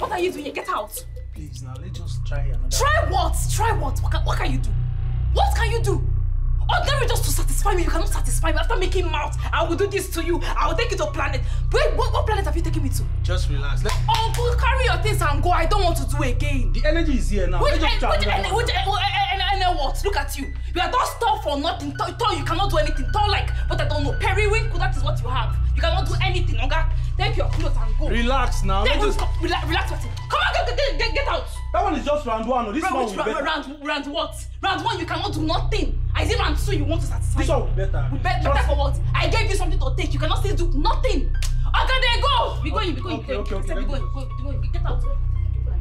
What are you doing? Get out. Please now, let's just try another. Try what? Try what? What can, what can you do? What can you do? Ordinary just to satisfy me. You cannot satisfy me. After making mouth, I will do this to you. I will take you to a planet. Wait, what, what planet have you taken me to? Just relax. Let, Uncle, carry your things and go. I don't want to do again. the energy is here now. Which, let's just which, try which, another which, one. which, and, and, what? Look at you. You are just tall for nothing. Tall, tall, you cannot do anything. Tall like, but I don't know. Periwinkle, that is what you have. You cannot do anything, Oga. Take your clothes and go. Relax now. Take, just... relax, relax, relax. Come on, get, get, get, get out. That one is just round one. This Round, one will be round, better. round, round what? Round one, you cannot do nothing. I see round two, you want to satisfy This one will be better. We bet, better Trust for what? I gave you something to take. You cannot still do nothing. Okay, then go. Be going, be going, Okay, be okay, okay, Be let going, go, be going. Get out.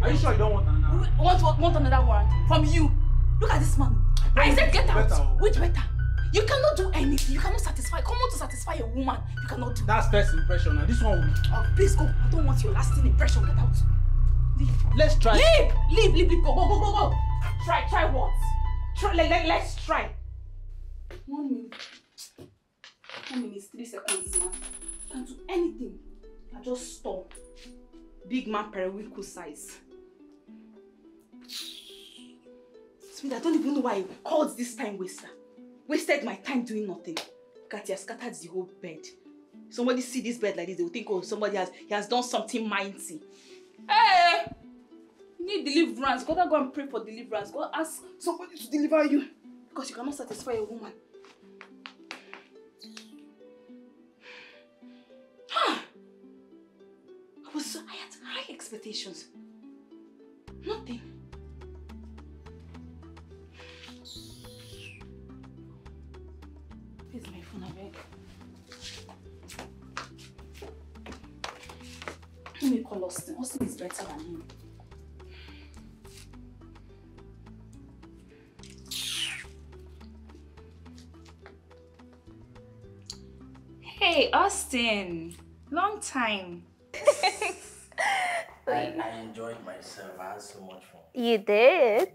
Are you sure you don't want another? Want, want, want another one from you? Look at this man. I said get out. Better. Which better? You cannot do anything. You cannot satisfy. Come on to satisfy a woman. You cannot do. That's first impression. Now this one will. Oh, please go. I don't want your lasting impression. Get out. Leave. Let's try. Leave! Leave, leave, leave. Go, go, go, go, go. Try, try what? Try, let, let, let's try. One minute. One minute, three seconds, man. You can't do anything. I just stop. Big man periwinkle size. Sweet, I don't even know why I called this time waster. Wasted my time doing nothing. He scattered the whole bed. Somebody see this bed like this, they will think, oh, somebody has he has done something mighty. Hey! You need deliverance. Go there, go and pray for deliverance. Go ask somebody to deliver you. Because you cannot satisfy a woman. I was I had high expectations. Nothing. Here's my phone, I beg. Let me call Austin. Austin is better than him. Hey, Austin. Long time. I, I enjoyed myself. I had so much fun. You did?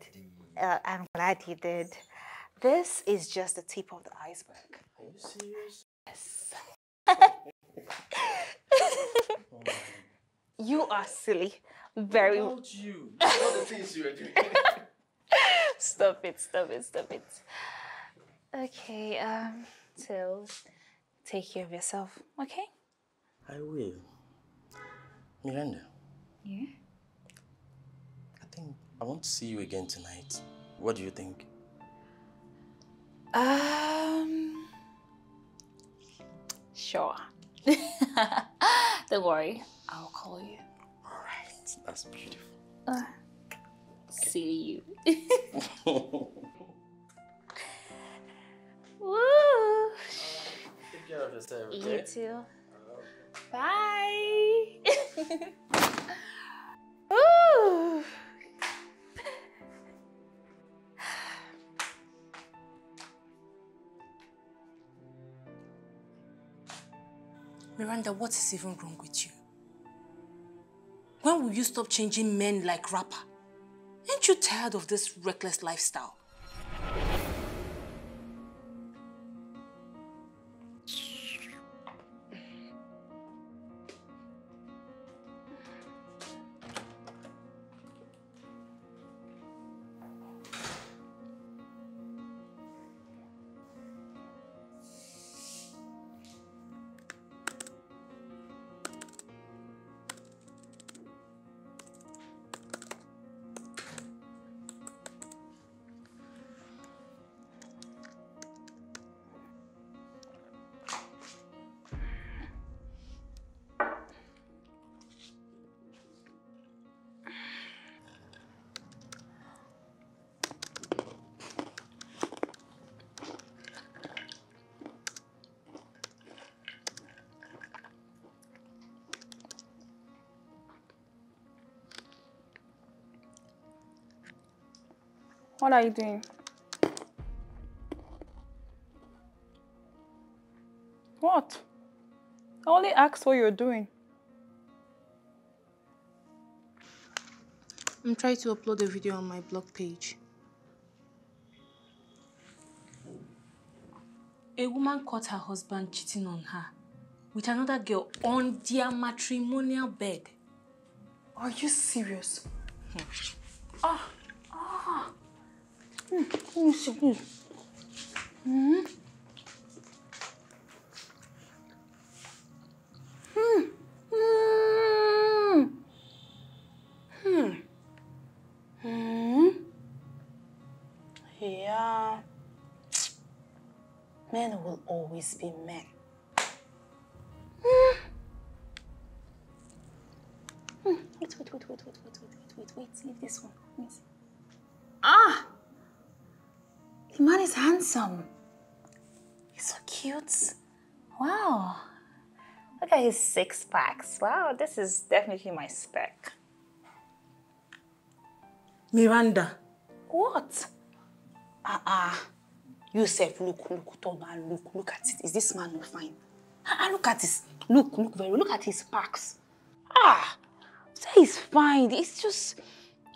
Uh, I'm glad you did. This is just the tip of the iceberg. Are you serious? Yes. you are silly. Very. About you. All the things you were doing. Stop it, stop it, stop it. Okay, um, so take care of yourself, okay? I will. Miranda, Yeah. I think I want to see you again tonight. What do you think? Um, sure. Don't worry, I'll call you. All right, that's beautiful. Uh, see you. Woo! Take care of yourself, You too. Bye. Woo! Miranda, what is even wrong with you? When will you stop changing men like wrapper? Ain't you tired of this reckless lifestyle? What are you doing? What? I only asked what you're doing. I'm trying to upload a video on my blog page. A woman caught her husband cheating on her with another girl on their matrimonial bed. Are you serious? Ah, ah. Hmm. Yeah. Men will always be men. Hmm. Wait, wait, wait, wait, wait, wait, wait, wait, wait, wait. Leave this one. Let me see. Is handsome. He's so cute. Wow. Look at his six packs. Wow, this is definitely my spec. Miranda. What? Ah ah. You said look, look, look, look at it. Is this man not fine? Ah, look at this. Look, look very, look at his packs. Ah! Say he's fine. It's just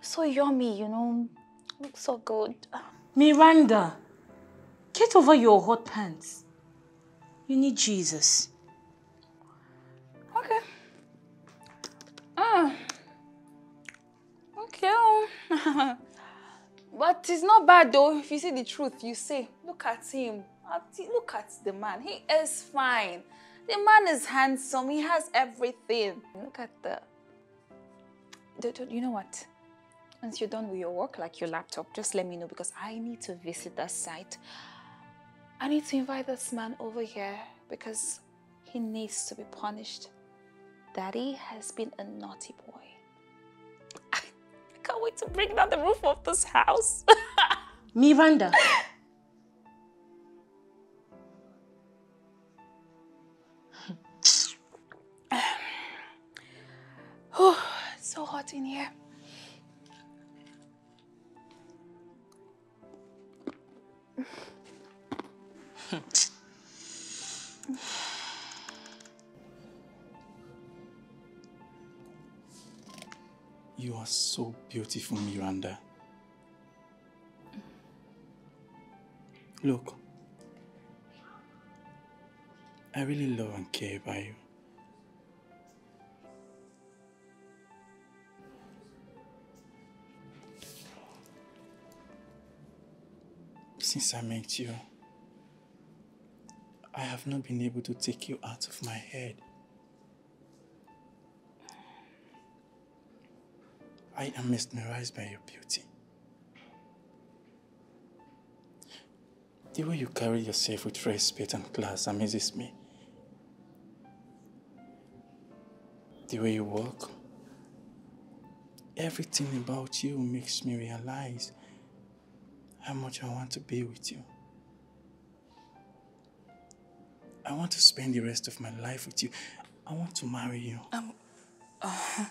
so yummy, you know. Looks so good. Miranda, get over your hot pants. You need Jesus. Okay. Ah. Okay. oh. but it's not bad though. If you see the truth, you say, look at him. Look at the man. He is fine. The man is handsome. He has everything. Look at the. You know what? Once you're done with your work, like your laptop, just let me know because I need to visit that site. I need to invite this man over here because he needs to be punished. Daddy has been a naughty boy. I can't wait to bring down the roof of this house. Miranda. oh, it's so hot in here. You are so beautiful, Miranda. Look, I really love and care about you. Since I met you, I have not been able to take you out of my head. I am mesmerized by your beauty. The way you carry yourself with respect and class amazes me. The way you walk, everything about you makes me realize how much I want to be with you. I want to spend the rest of my life with you. I want to marry you. Um, uh,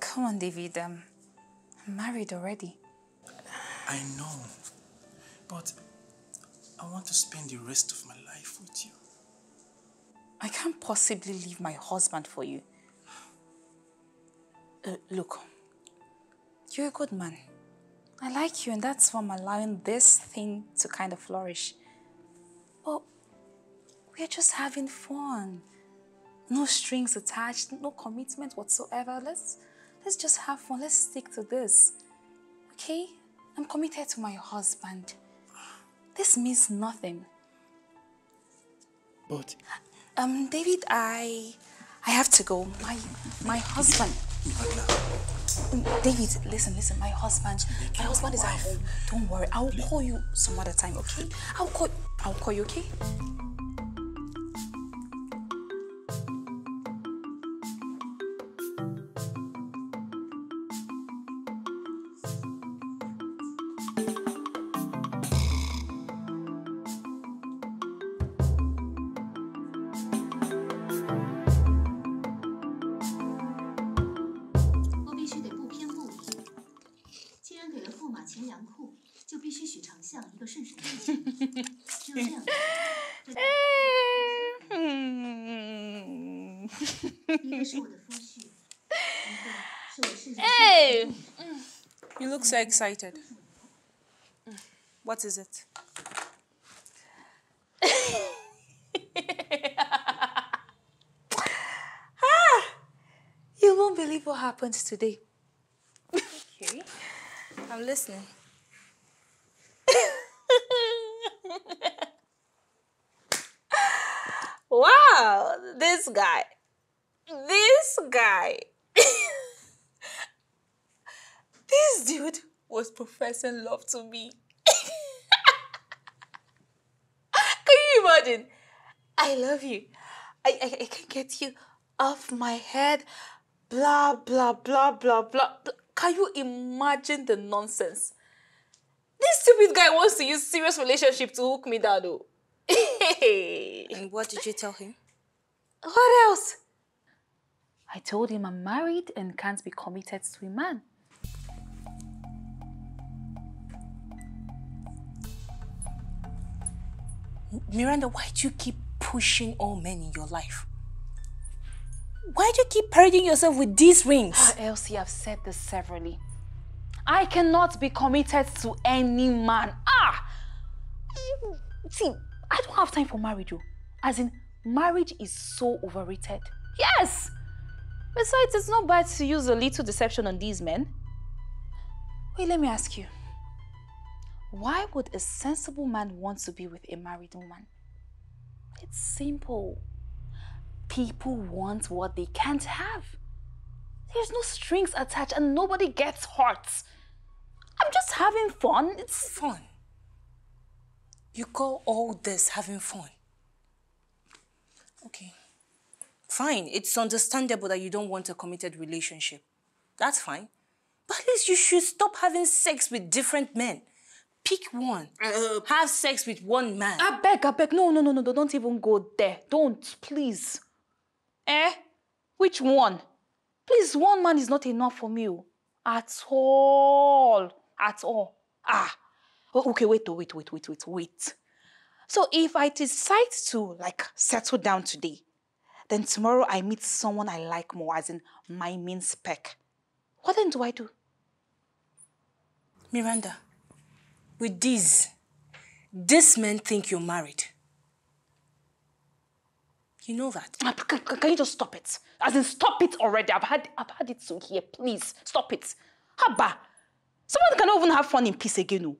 come on, David. Um, I'm married already. I know, but I want to spend the rest of my life with you. I can't possibly leave my husband for you. Uh, look, you're a good man. I like you, and that's why I'm allowing this thing to kind of flourish. We're just having fun. No strings attached, no commitment whatsoever. Let's let's just have fun. Let's stick to this. Okay? I'm committed to my husband. This means nothing. But Um, David, I I have to go. My my husband. David, listen, listen. My husband, my husband is at home. Don't worry. I will call you some other time. Okay? I'll call. I'll call you. Okay? Hey! You look so excited. What is it? ah, You won't believe believe what happened today. Okay. I'm listening. Wow, this guy. This guy. this dude was professing love to me. Can you imagine? I love you. I, I, I can get you off my head. Blah, blah, blah, blah, blah. Can you imagine the nonsense? This stupid guy wants to use serious relationship to hook me down, though. And what did you tell him? What else? I told him I'm married and can't be committed to a man. Miranda, why do you keep pushing all men in your life? Why do you keep parading yourself with these rings? Elsie, I've said this severally. I cannot be committed to any man. Ah! See, I don't have time for marriage, oh. As in, marriage is so overrated. Yes! Besides, it's not bad to use a little deception on these men. Wait, let me ask you. Why would a sensible man want to be with a married woman? It's simple. People want what they can't have. There's no strings attached and nobody gets hurt. I'm just having fun. It's Fun. You call all this having fun? Okay. Fine, it's understandable that you don't want a committed relationship. That's fine. But at least you should stop having sex with different men. Pick one. Have sex with one man. I beg, I beg. No, no, no, no, no. Don't even go there. Don't, please. Eh? Which one? Please, one man is not enough for me. oh. At all. At all. Ah. Oh, okay, wait, oh, wait, wait, wait, wait, wait. So if I decide to like settle down today, then tomorrow I meet someone I like more, as in my main spec. What then do I do? Miranda, with these, these men think you're married. You know that. Ah, Can, can- you just stop it? As in, stop it already. I've had, I've had it to here. Please, stop it. Haba. Someone cannot even have fun in peace again. oh.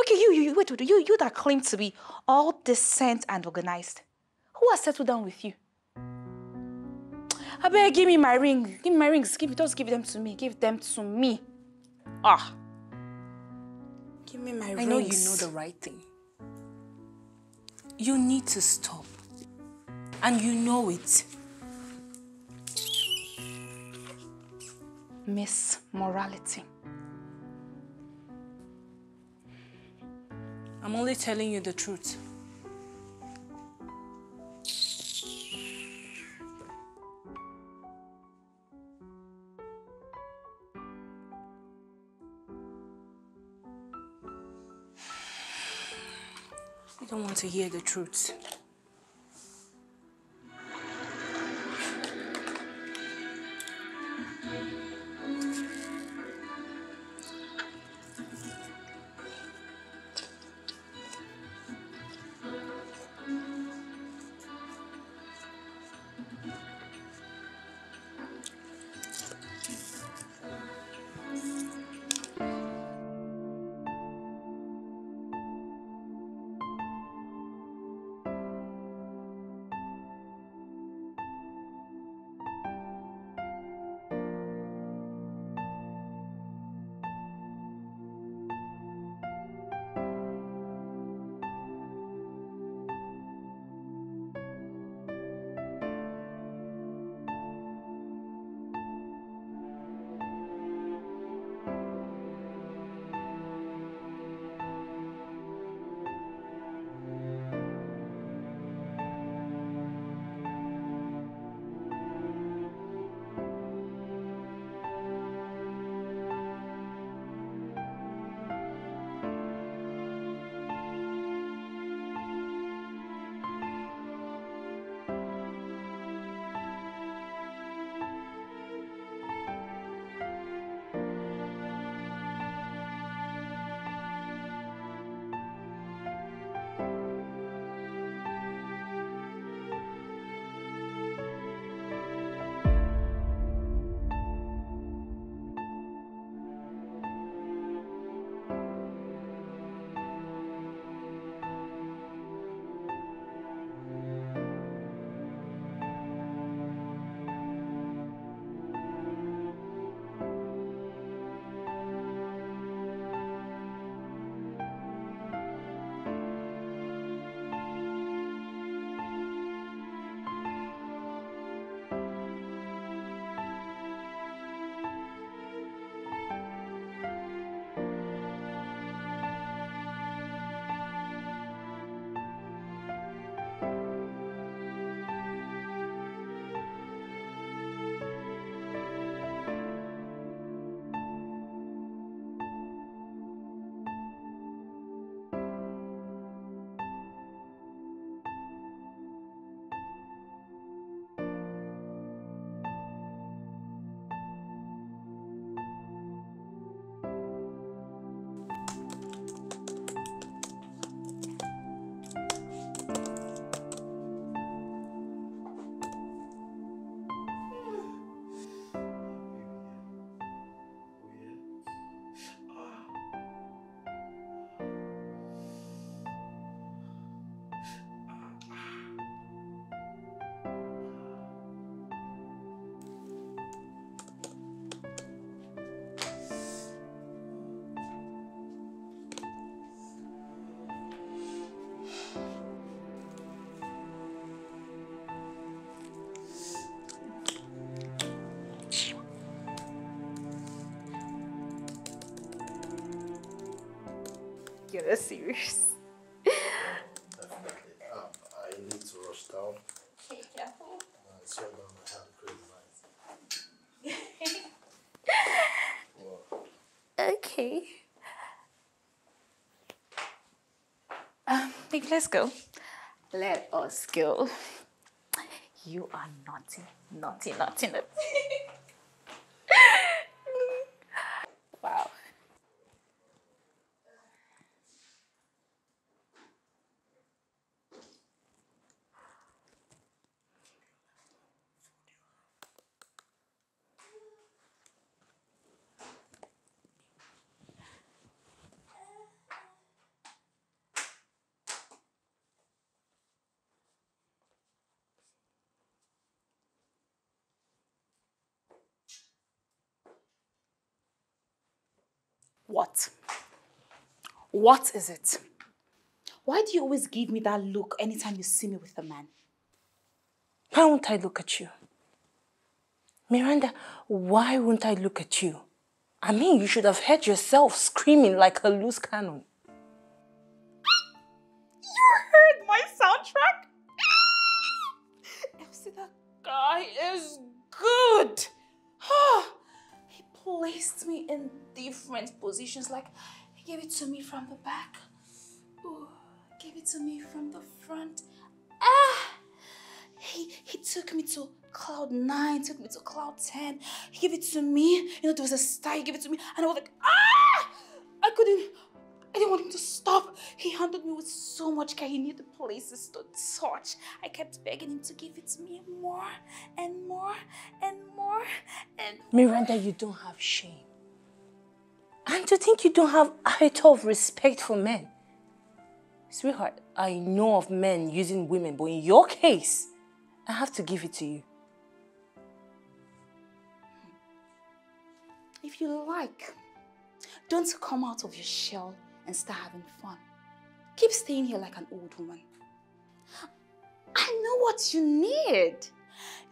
Okay, you, you, you, wait, wait, you, you that claim to be all decent and organized. Who has settled down with you? I beg, give me my ring. Give me my rings. Give, just give them to me. Give them to me. Ah. Give me my I know you know the right thing. You need to stop. And you know it. Miss Morality. I'm only telling you the truth. Want to hear the truth. Think you're serious. Definitely. Um, I need to rush down. Okay, careful. Uh, it's well done. I had a crazy night. Okay. Um, babe, let's go. Let us go. You are naughty, naughty, naughty, naughty. wow. What? What is it? Why do you always give me that look anytime you see me with a man? Why won't I look at you? Miranda, why won't I look at you? I mean, you should have heard yourself screaming like a loose cannon. You heard my soundtrack? Elsie, that guy is good. he placed me in different positions. Like, he gave it to me from the back. Ooh, gave it to me from the front. Ah! He, he took me to cloud nine, took me to cloud 10. He gave it to me. You know, there was a star, he gave it to me. And I was like, ah! I couldn't, I didn't want him to stop. He handled me with so much care. He knew the places to touch. I kept begging him to give it to me more and more and more and Miranda, you don't have shame. And to think you don't have a iota of respect for men. Sweetheart, I know of men using women, but in your case, I have to give it to you. If you like, don't come out of your shell and start having fun. Keep staying here like an old woman. I know what you need.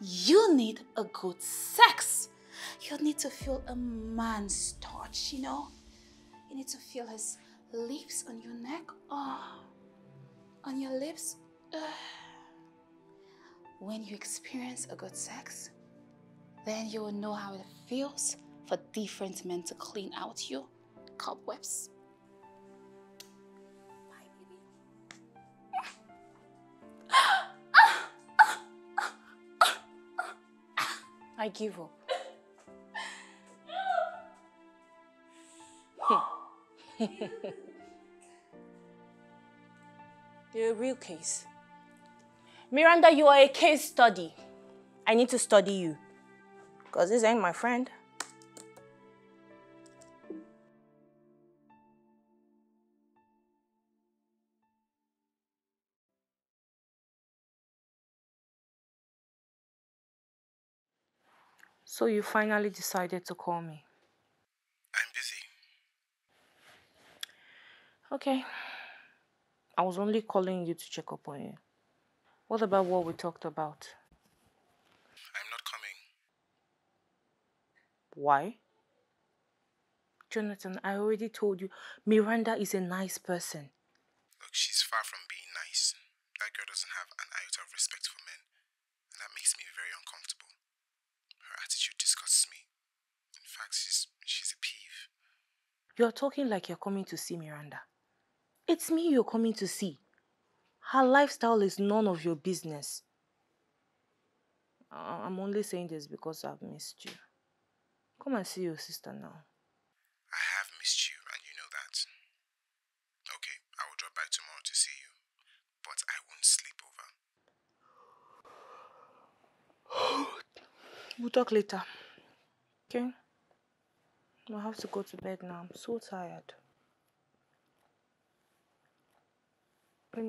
You need a good sex. You need to feel a man's touch, you know? You need to feel his lips on your neck. Oh, on your lips. Ugh. When you experience a good sex, then you will know how it feels for different men to clean out your cobwebs. I give up. You're a real case. Miranda, you are a case study. I need to study you. Because this ain't my friend. So you finally decided to call me. I'm busy. Okay. I was only calling you to check up on you. What about what we talked about? I'm not coming. Why? Jonathan, I already told you, Miranda is a nice person. Look, she's far from being nice. That girl doesn't have an iota of respect for men. And that makes me very uncomfortable. Her attitude disgusts me. In fact, she's, she's a peeve. You're talking like you're coming to see Miranda. It's me you're coming to see. Her lifestyle is none of your business. I- I'm only saying this because I've missed you. Come and see your sister now. I have missed you, and you know that. Okay, I will drop by tomorrow to see you. But I won't sleep over. We'll talk later. Okay? I have to go to bed now. I'm so tired. Good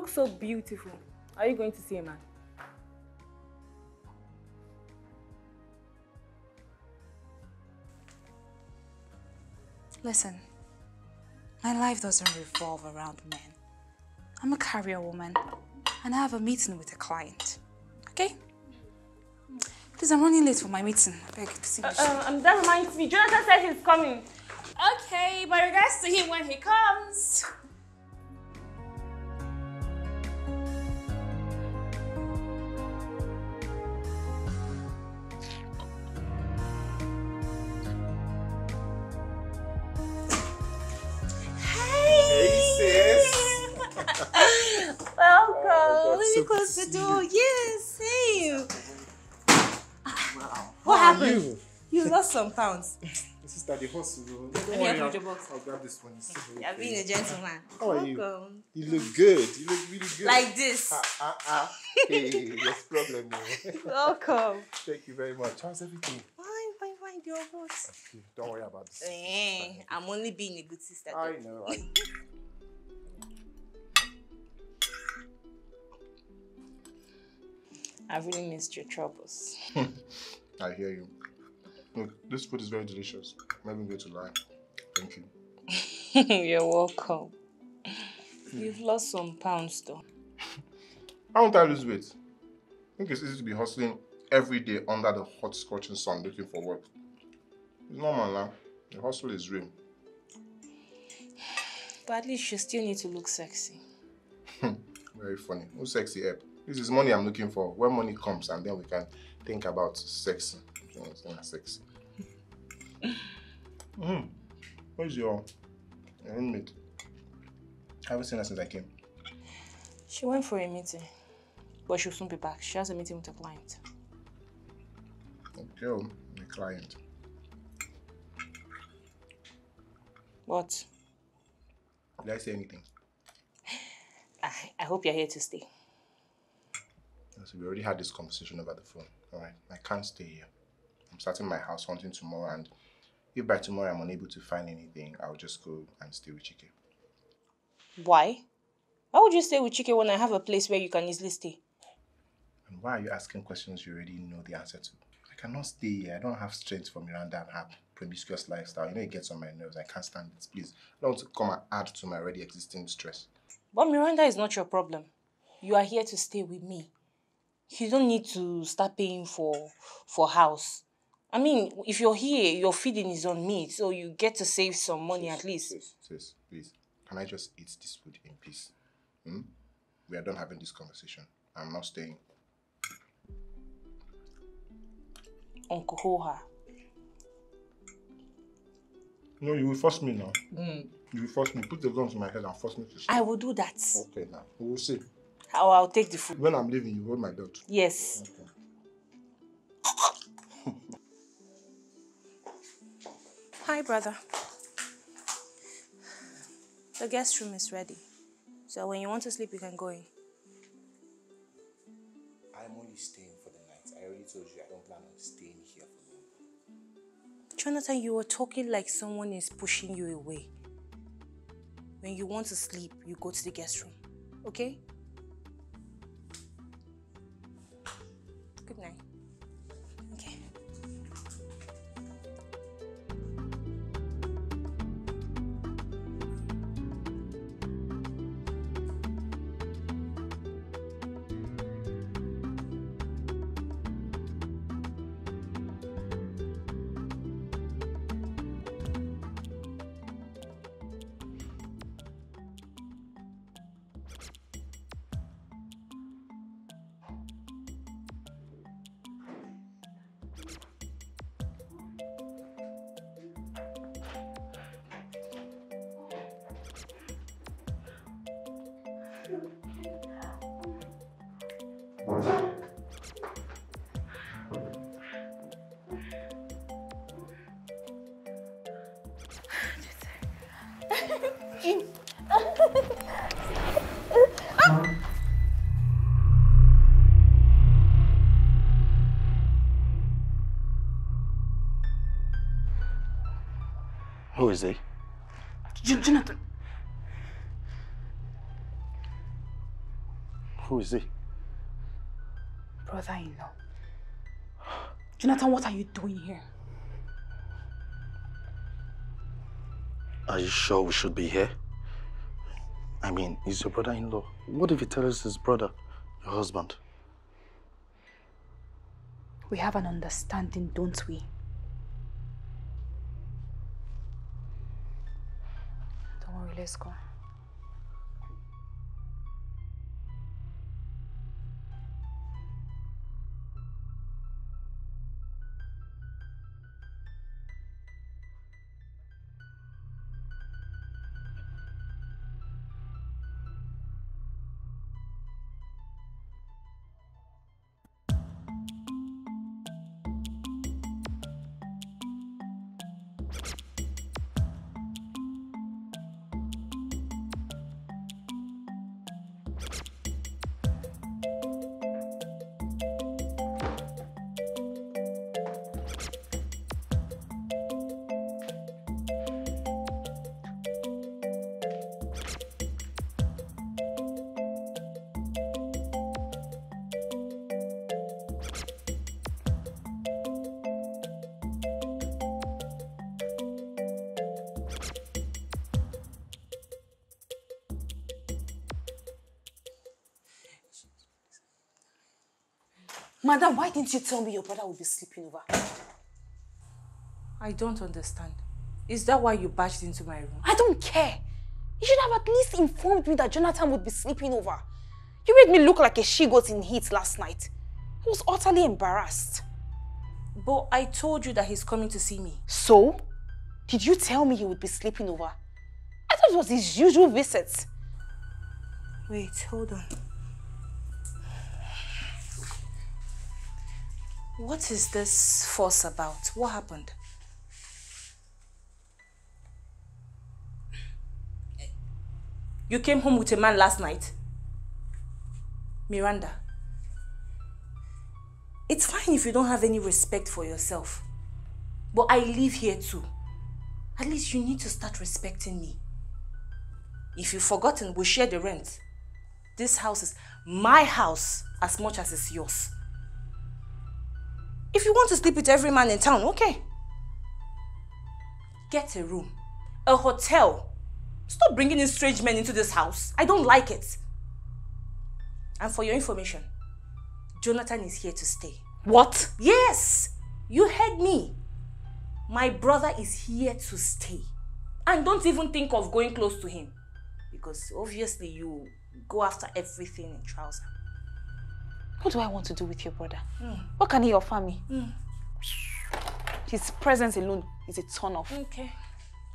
look so beautiful. Are you going to see a man? Listen, my life doesn't revolve around men. I'm a career woman and I have a meeting with a client. Okay? Please, I'm running late for my meeting. I beg to see Uh, um, that reminds me. Jonathan said he's coming. Okay, my regards to him when he comes. Some pounds. This is Daddy Hustle. Don't worry, I'll, your box. I'll grab this one. Okay. You're being a gentleman. How are you? Welcome. You look good. You look really good. Like this. Ah, ah, ah. Hey, yes, problem. Welcome. Thank you very much. How's everything? Fine, fine, fine. Your boss. Okay, Don't worry about this. Eh, I'm only being a good sister. I know. I really missed your troubles. I hear you. Look, this food is very delicious. I'm not even going to lie. Thank you. You're welcome. You've lost some pounds though. How won't I lose weight? I think it's easy to be hustling every day under the hot scorching sun looking for work. It's normal now. The hustle is real. But at least you still need to look sexy. Very funny. No sexy app. This is money I'm looking for. When money comes and then we can think about sexy. Know, thing as sexy. mm. Where's your, your roommate? I haven't seen her since I came. She went for a meeting. But she'll soon be back. She has a meeting with a client. Okay, oh, the client. What? Did I say anything? I, I hope you're here to stay. Yes, we already had this conversation over the phone. Alright, I can't stay here. I'm starting my house hunting tomorrow and if by tomorrow I'm unable to find anything, I'll just go and stay with Chike. Why? Why would you stay with Chike when I have a place where you can easily stay? And why are you asking questions you already know the answer to? I cannot stay here. I don't have strength for Miranda and her promiscuous lifestyle. You know, it gets on my nerves. I can't stand it. Please, I don't want to come and add to my already existing stress. But Miranda is not your problem. You are here to stay with me. You don't need to start paying for for house. I mean, if you're here, your feeding is on me, so you get to save some money at least. Sis, sis, please. Can I just eat this food in peace? Hmm? We are done having this conversation. I'm not staying. Uncle Hoha. No, you will force me now. You will force me. Put the gun to my head and force me to stay. I will do that. Okay, now. We will see. I'll, I'll take the food. When I'm leaving, you hold my belt. Yes. Hi, brother. The guest room is ready. So when you want to sleep, you can go in. I'm only staying for the night. I already told you I don't plan on staying here for long. Jonathan, you were talking like someone is pushing you away. When you want to sleep, you go to the guest room. Okay? Jonathan. Who is he? Brother-in-law. Jonathan, what are you doing here? Are you sure we should be here? I mean, he's your brother-in-law. What if he tells his brother, your husband? We have an understanding, don't we? Don't Madam, why didn't you tell me your brother would be sleeping over? I don't understand. Is that why you barged into my room? I don't care. You should have at least informed me that Jonathan would be sleeping over. You made me look like a she-goat in heat last night. I was utterly embarrassed. But I told you that he's coming to see me. So? Did you tell me he would be sleeping over? I thought it was his usual visit. Wait, hold on. What is this fuss about? What happened? You came home with a man last night? Miranda, it's fine if you don't have any respect for yourself. But I live here too. At least you need to start respecting me. If you've forgotten, we share the rent. This house is my house as much as it's yours. If you want to sleep with every man in town, okay. Get a room, a hotel. Stop bringing in strange men into this house. I don't like it. And for your information, Jonathan is here to stay. What? Yes, you heard me. My brother is here to stay. And don't even think of going close to him. Because obviously you go after everything in trouser. What do I want to do with your brother? Hmm. What can he offer me? Hmm. His presence alone is a turn off. Okay,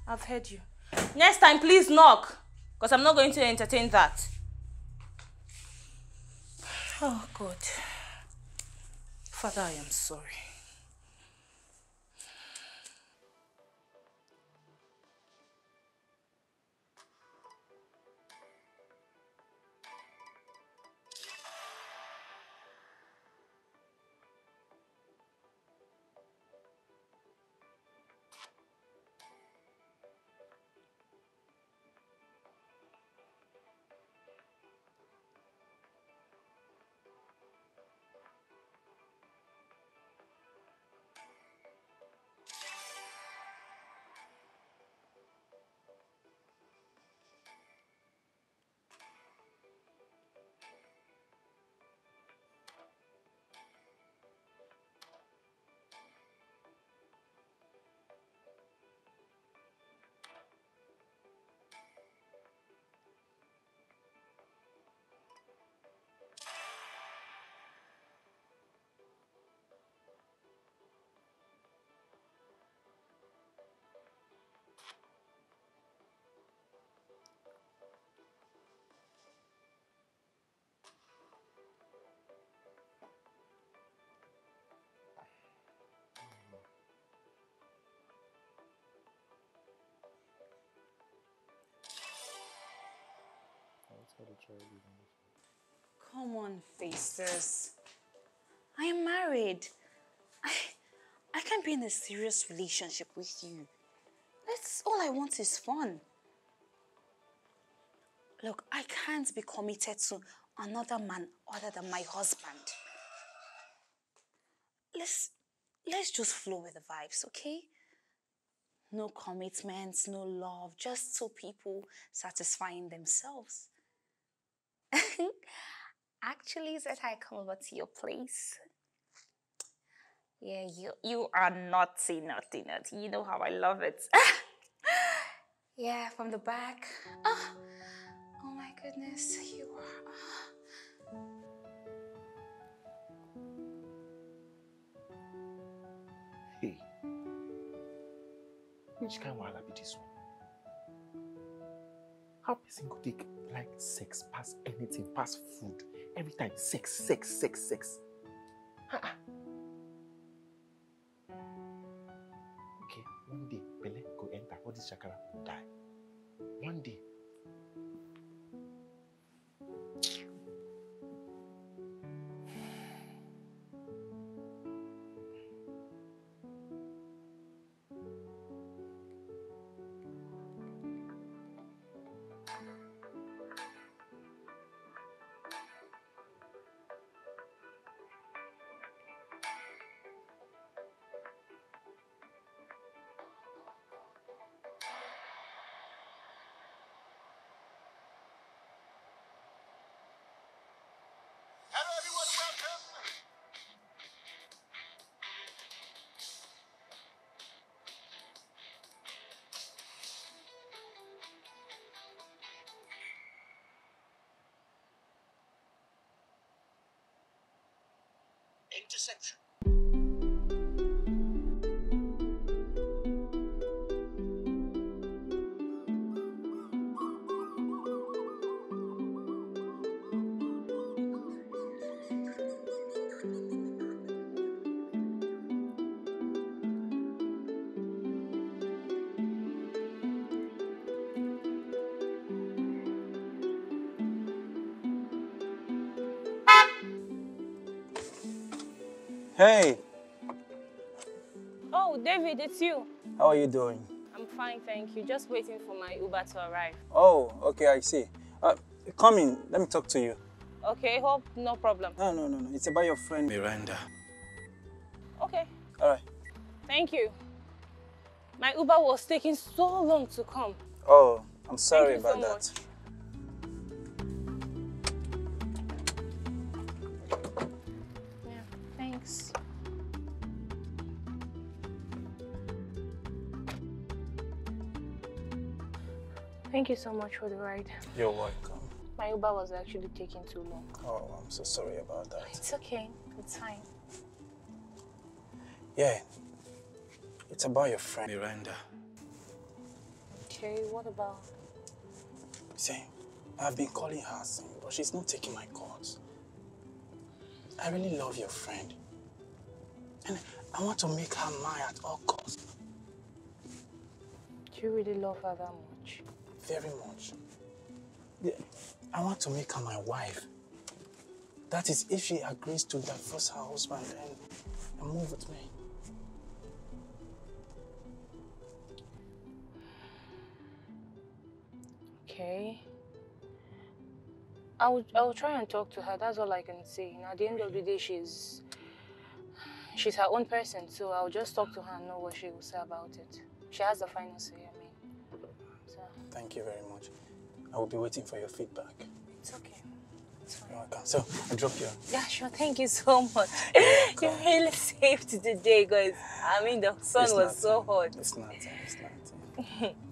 I've heard you. Next time, please knock. Because I'm not going to entertain that. Oh, God. Father, I am sorry. Come on, faces. I am married. I, I can't be in a serious relationship with you. That's all I want is fun. Look, I can't be committed to another man other than my husband. Let's let's just flow with the vibes, okay? No commitments, no love, just two people satisfying themselves. Actually, said I come over to your place. Yeah, you you are naughty, naughty, naughty. You know how I love it. yeah, from the back. Ah, oh my goodness, you are. ah. Hey, which kind of wahala be this one? How person go take like sex pass anything, pass food, every time sex, sex, sex, sex. Okay, one day Bele go enter, all this shakara go die. One day. Interception. David, it's you. how are you doing? I'm fine, thank you. Just waiting for my Uber to arrive. Oh, okay, I see. Uh, come in, let me talk to you. Okay, hope no problem. No, no, no, no. It's about your friend. Miranda. Okay, All right. thank you. My Uber was taking so long to come. Oh, I'm sorry you so about that. Yeah, Thank you so much for the ride. You're welcome. My Uber was actually taking too long. Oh, I'm so sorry about that. It's okay. It's fine. Yeah, it's about your friend. Miranda. Okay, what about? See, I've been calling her, since, but she's not taking my calls. I really love your friend. And I want to make her mine at all costs. Do you really love her that much? Very much. I want to make her my wife. That is, if she agrees to divorce her husband and, and move with me. Okay. I will, I will try and talk to her. That's all I can say. And at the end of the day, she's she's her own person. So I'll just talk to her and know what she will say about it. She has the final say. I mean, so Thank you very much. I will be waiting for your feedback. it's okay. It's. You're welcome. So, I drop you. Yeah, sure. Thank you so much. you really saved the day, guys. I mean, the sun It's was not- so hot. It's not. It's not.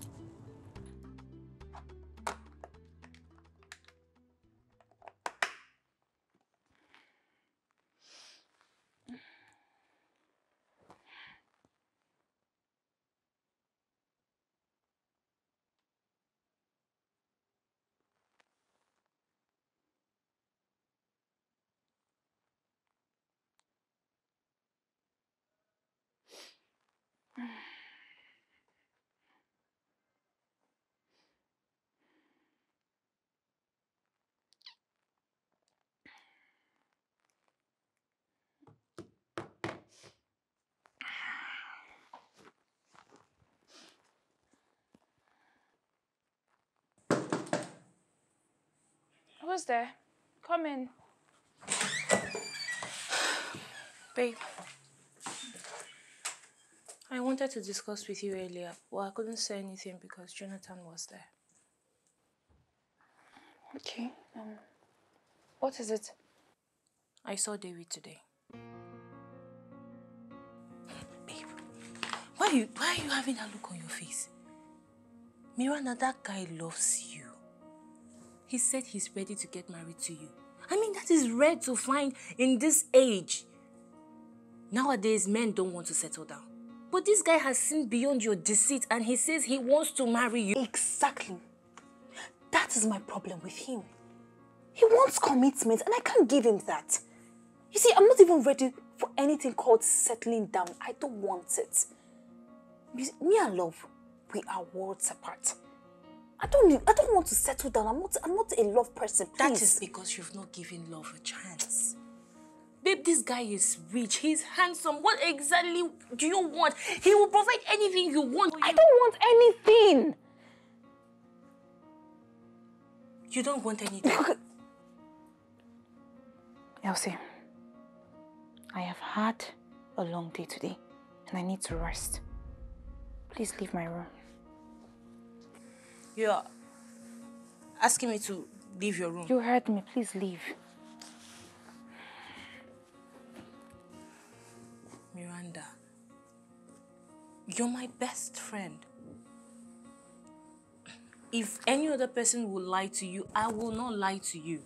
Who's there? Come in. Babe, I wanted to discuss with you earlier, but I couldn't say anything because Jonathan was there. Okay. Um, what is it? I saw David today. Babe, why are you, why are you having that look on your face? Miranda, that guy loves you. He said he's ready to get married to you. I mean, that is rare to find in this age. Nowadays, men don't want to settle down. But this guy has seen beyond your deceit and he says he wants to marry you. Exactly. That is my problem with him. He wants commitment and I can't give him that. You see, I'm not even ready for anything called settling down. I don't want it. Me and love, we are worlds apart. I don't need, I don't want to settle down. I'm not I'm not a love person. Please. That is because you've not given love a chance. Babe, this guy is rich. He's handsome. What exactly do you want? He will provide anything you want. I don't want anything. You don't want anything. Elsie, I have had a long day today and I need to rest. Please leave my room. You're asking me to leave your room. You heard me. Please leave. Miranda, you're my best friend. If any other person will lie to you, I will not lie to you.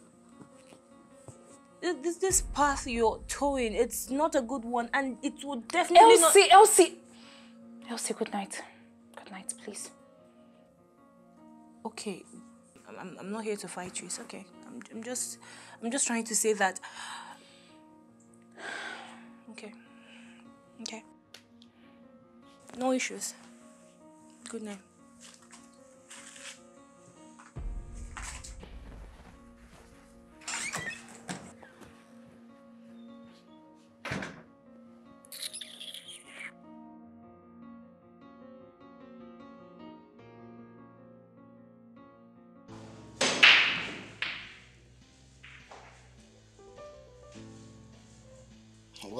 This, this path you're towing, it's not a good one and it will definitely not... Elsie, Elsie! Elsie, good night. Good night, please. Okay, I'm, I'm not here to fight you. It's okay. I'm, I'm just, I'm just trying to say that. Okay. Okay. No issues. Good night.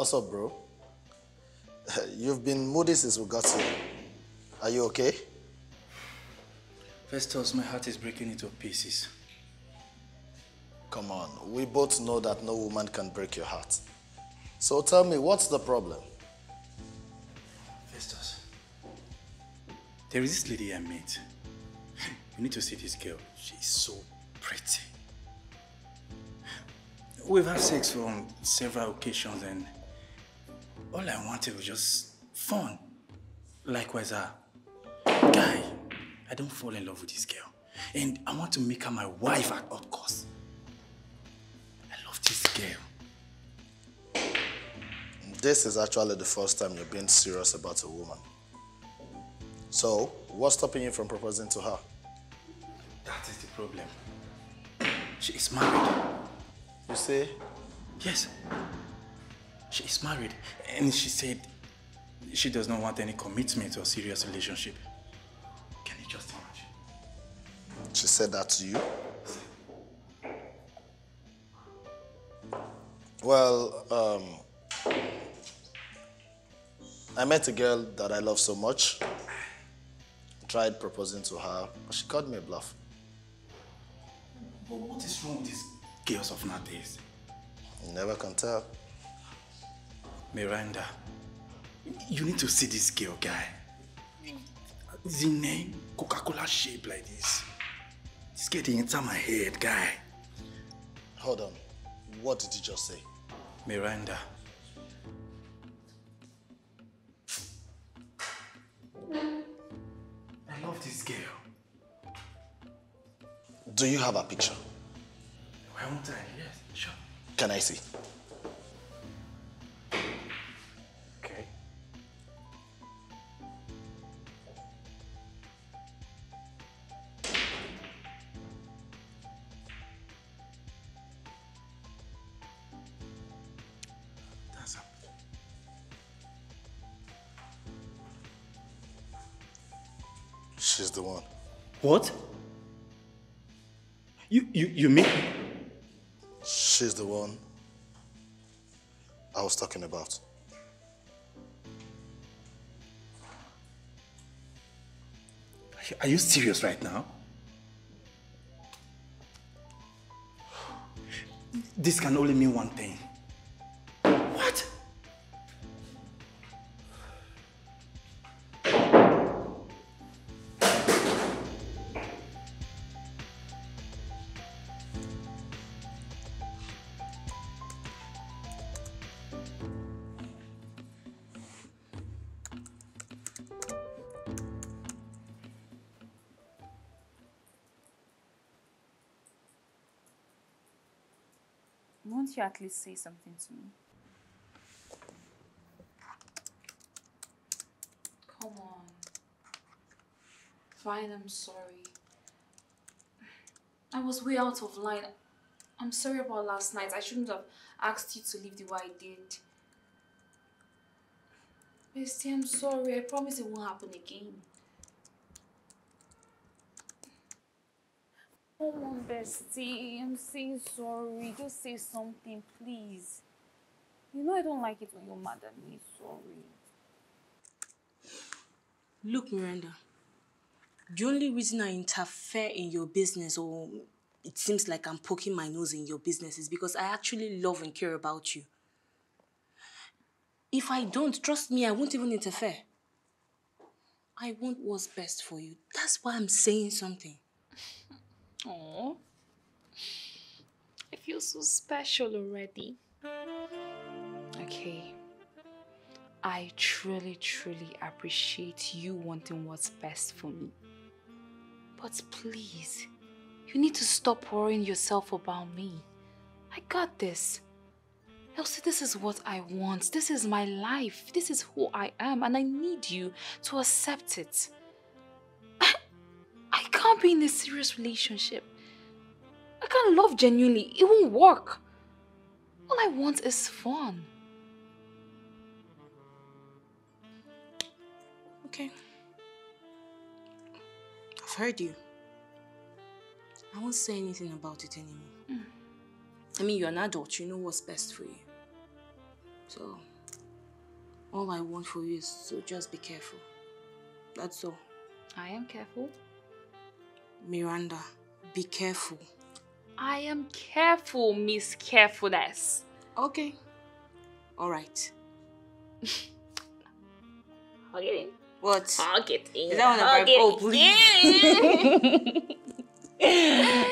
What's up, bro? You've been moody since we got here. Are you okay? Festus, my heart is breaking into pieces. Come on, we both know that no woman can break your heart. So tell me, what's the problem? Festus, there is this lady I met. You need to see this girl. She's so pretty. We've had sex on several occasions and all I wanted was just fun. Likewise, her. Guy, I don't fall in love with this girl. And I want to make her my wife ah, at all costs. I love this girl. This is actually the first time you're being serious about a woman. So, what's stopping you from proposing to her? That is the problem. She is married. You say? Yes. She is married. And she said she does not want any commitment or serious relationship. Can you just imagine? She said that to you? Well, um, I met a girl that I love so much. Tried proposing to her, but she called me a bluff. But what is wrong with these girls of nowadays? You never can tell. Miranda, you need to see this girl, guy. The name Coca-Cola shape like this. It's getting into my head, guy. Hold on. What did you just say? Miranda. I love this girl. Do you have a picture? Why won't I? Yes, sure. Can I see? She's the one. What? You, you, you mean? She's the one I was talking about. Are you serious right now? This can only mean one thing. You at least say something to me? Come on. Fine, I'm sorry. I was way out of line. I'm sorry about last night. I shouldn't have asked you to leave the way I did. Bestie, I'm sorry. I promise it won't happen again. On, Bestie. I'm saying sorry. Just say something, please. You know I don't like it when you're mad at me. Sorry. Look, Miranda, the only reason I interfere in your business or it seems like I'm poking my nose in your business is because I actually love and care about you. If I don't, trust me, I won't even interfere. I want what's best for you. That's why I'm saying something. Oh, I feel so special already. Okay. I truly, truly appreciate you wanting what's best for me. But please, you need to stop worrying yourself about me. I got this. Elsie, this is what I want. This is my life. This is who I am, and I need you to accept it. Can't be in a serious relationship. I can't love genuinely. It won't work. All I want is fun. Okay. I've heard you. I won't say anything about it anymore. Hmm. I mean, you're an adult, you know what's best for you. So, all I want for you is to just be careful. That's all. I am careful. Miranda, be careful. I am careful, Miss Carefulness. Okay. All right. Hug it in. What? Hug it in. Is that one vibe? it Oh, in.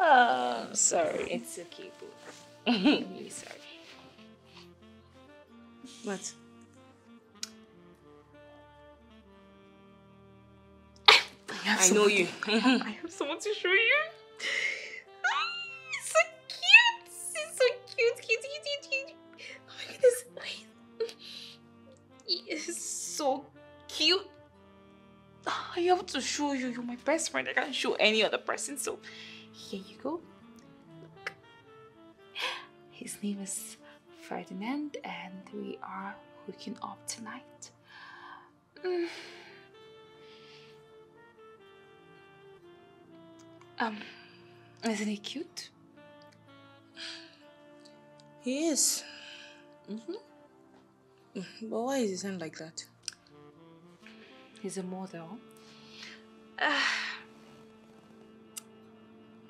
oh, I'm sorry. It's okay, boo. I'm really sorry. What? I know you. I have someone to show you. Ah, It's so cute. It's so cute, cute, cute, cute, cute. Oh my goodness. Wait. It's so cute. Ah, I have to show you. You're my best friend. I can't show any other person. So here you go. Look. His name is Ferdinand, and we are hooking up tonight. Mm. Um, isn't he cute? He is. Mm-hmm. But why is he sound like that? He's a model. Uh,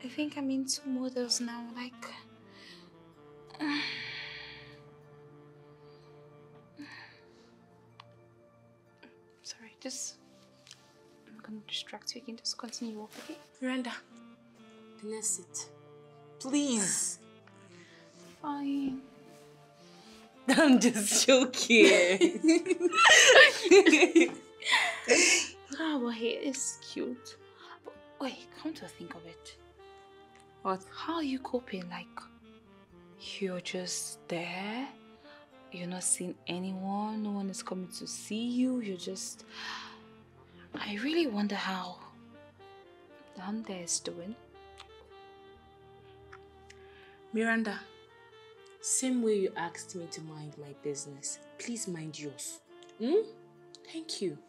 I think I'm into models now. Like, uh, sorry, just I'm gonna distract you. Can just continue walk, okay? Miranda, next. Please. Fine. I'm just joking. Ah, but he is cute. But wait, come to think of it. What? How are you coping? Like, you're just there. You're not seeing anyone. No one is coming to see you. You're just. I really wonder how down there is doing. Miranda, same way you asked me to mind my business, please mind yours. Hmm? Thank you.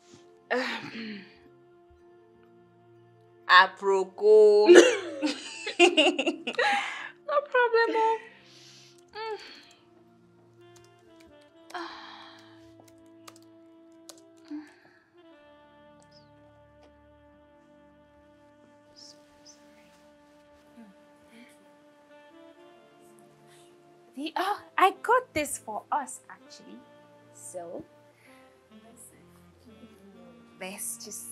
Um, Aproko. no problem. oh. I got this for us actually. So, this just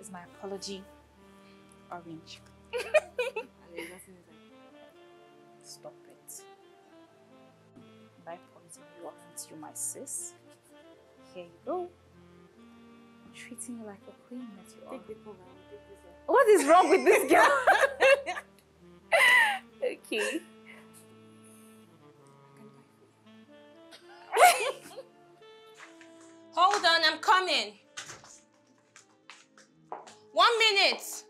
is my apology. Orange. Stop it. My apology you to you, my sis. Here you go. I'm treating you like a queen that you are. What is wrong with this girl? okay. Hold on, I'm coming. One minute.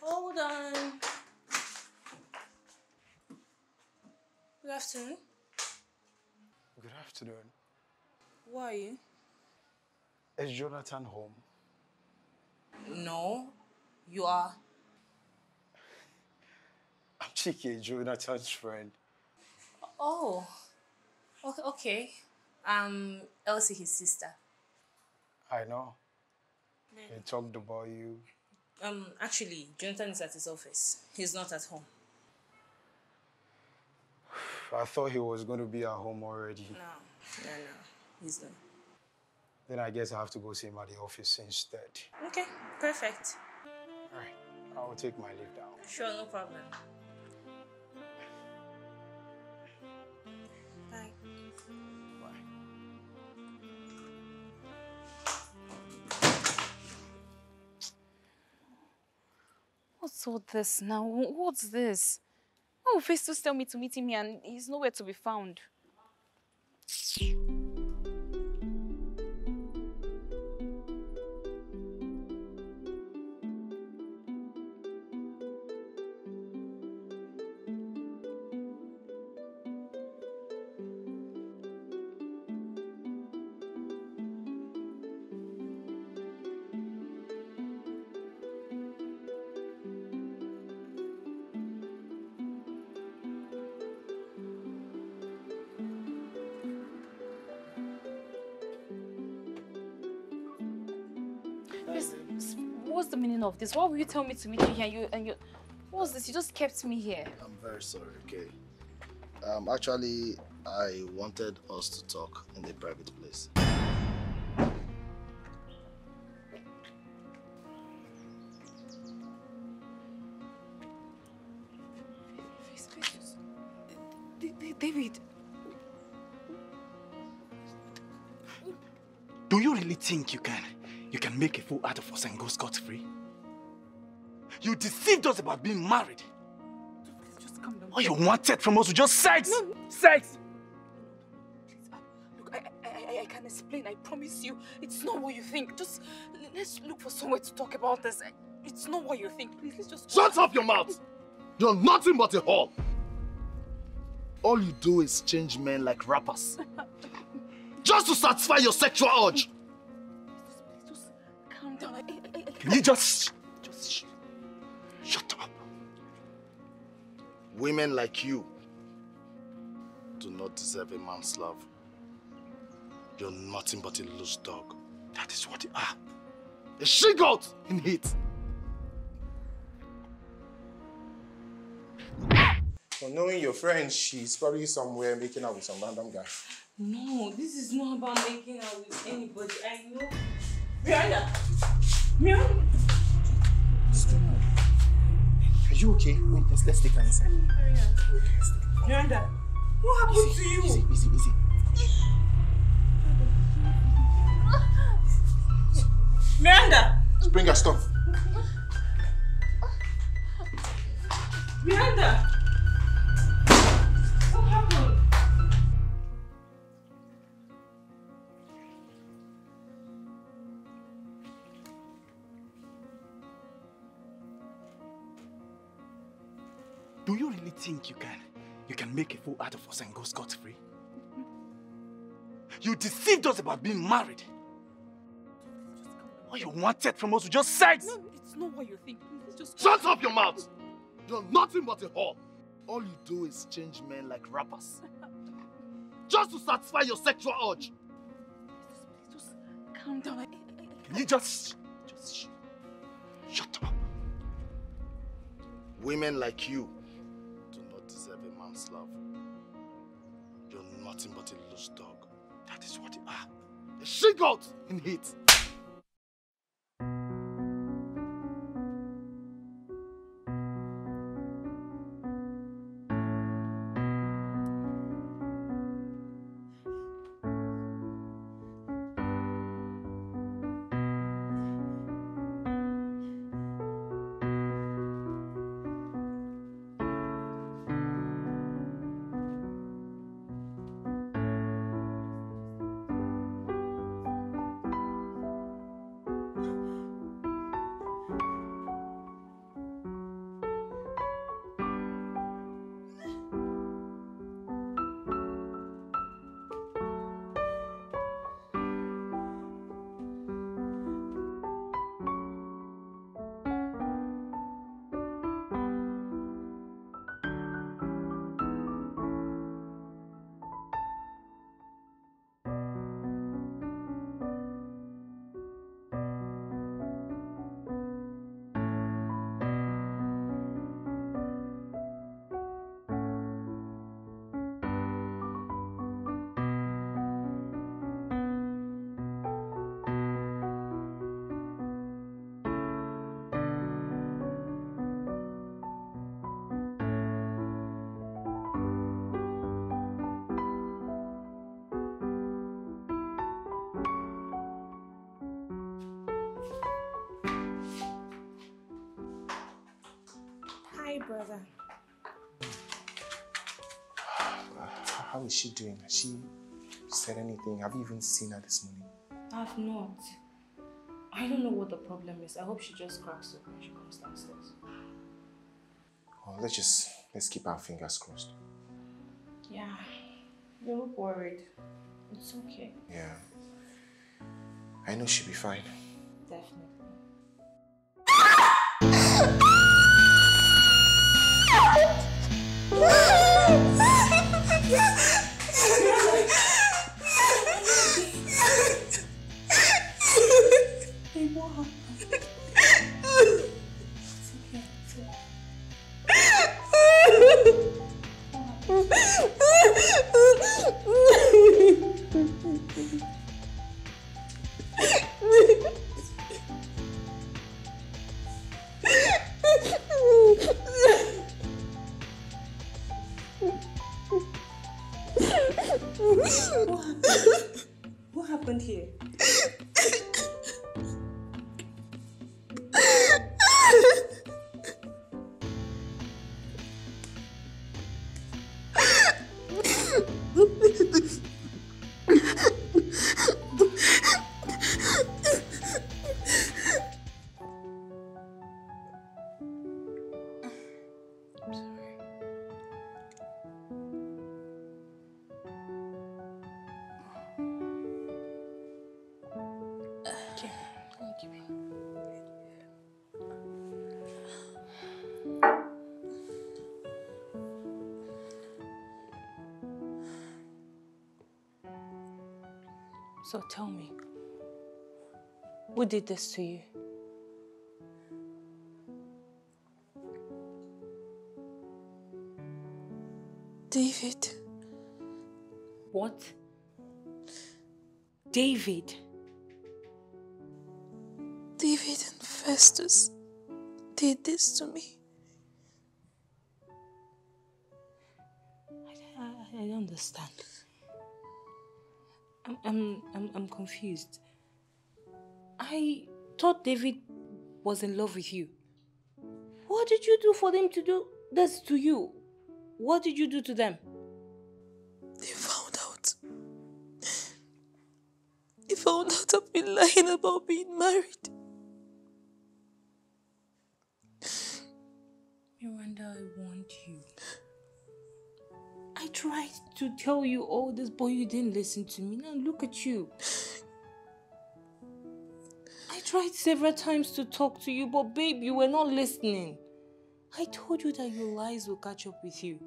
Hold on. Good afternoon. Good afternoon. Who are you? Is Jonathan home? No, you are. I'm Chike, Jonathan's friend. Oh, okay. okay. Um, Elsie, his sister. I know. He talked about you. Um, actually, Jonathan is at his office. He's not at home. I thought he was going to be at home already. No, no, no. He's not. Then I guess I have to go see him at the office instead. Okay, perfect. All right, I will take my leave now. Sure, no problem. What's all this now? What's this? Oh, Festus tell me to meet him here and he's nowhere to be found. Of this? Why will you tell me to meet you here and you and you what's this? You just kept me here. I'm very sorry, okay? Um, actually, I wanted us to talk in a private place. Festus. D- D- David. Do you really think you can you can make a fool out of us and go scot-free? You deceived us about being married. Just calm down. All you wanted from us was just sex! No, Sex! Look, I, I, I, I can explain. I promise you. It's not what you think. Just let's look for somewhere to talk about this. It's not what you think. Please, let's just. Shut up your mouth! You're nothing but a whore! All you do is change men like wrappers. Just to satisfy your sexual urge! Please, please, Just calm down. I, I, I, I Can you just Women like you do not deserve a man's love. You're nothing but a loose dog. That is what you are. A she-goat in heat. For knowing your friend, she's probably somewhere making out with some random guy. No, this is not about making out with anybody. I know. Miranda! Miranda! Are you okay? Wait, let's, let's take her inside. Miranda! What happened to you? Easy, easy, easy. Miranda! Let's bring her stuff. Miranda! Do you really think you can you can make a fool out of us and go scot-free? You deceived us about being married. All you wanted from us was just sex! No, it's not what you think. thinking. Just... Shut up your mouth! You're nothing but a whore. All you do is change men like wrappers. Just to satisfy your sexual urge. Just calm down. I, I, Can you just... just sh shut up? Women like you do not love. You're nothing but a loose dog. That is what you are. A she-goat in heat. How is she doing? Has she said anything? Have you even seen her this morning? I've not. I don't know what the problem is. I hope she just cracks up when she comes downstairs. Well, let's just let's keep our fingers crossed. Yeah, you look worried. It's okay. Yeah. I know she'll be fine. Definitely. Thank you. So tell me, who did this to you? David. What? David? Festus did this to me. I, I don't understand. I'm, I'm, I'm, I'm confused. I thought David was in love with you. What did you do for them to do this to you? What did you do to them? They found out. They found out I've been lying about being married. Miranda, I want you. I tried to tell you all this, but you didn't listen to me. Now look at you. I tried several times to talk to you, but babe, you were not listening. I told you that your lies will catch up with you.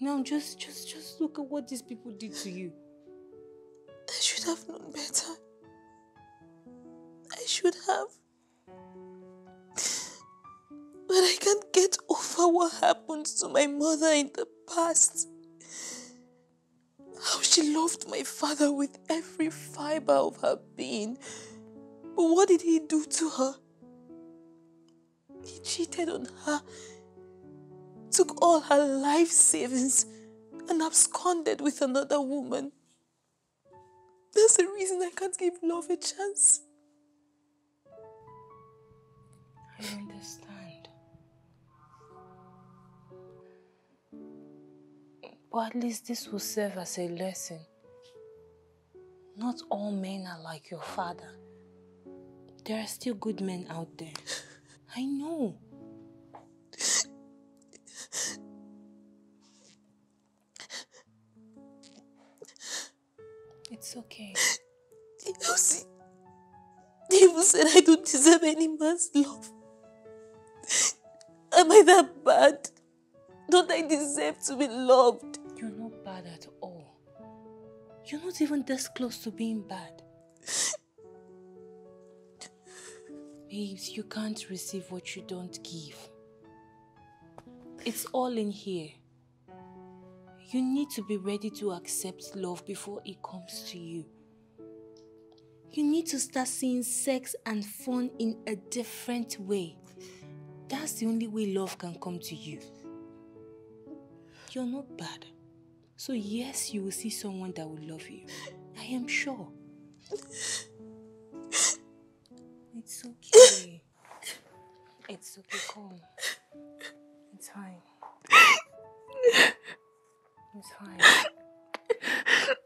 Now just, just, just look at what these people did to you. I should have known better. I should have. But I can't get over what happened to my mother in the past. How she loved my father with every fiber of her being. But what did he do to her? He cheated on her, took all her life savings, and absconded with another woman. That's the reason I can't give love a chance. I understand. But at least this will serve as a lesson. Not all men are like your father. There are still good men out there. I know. It's okay. They even said I don't deserve any man's love. Am I that bad? Don't I deserve to be loved? You're not even this close to being bad. Babes, you can't receive what you don't give. It's all in here. You need to be ready to accept love before it comes to you. You need to start seeing sex and fun in a different way. That's the only way love can come to you. You're not bad. So, yes, you will see someone that will love you. I am sure. It's okay. It's okay, calm. It's fine. It's fine.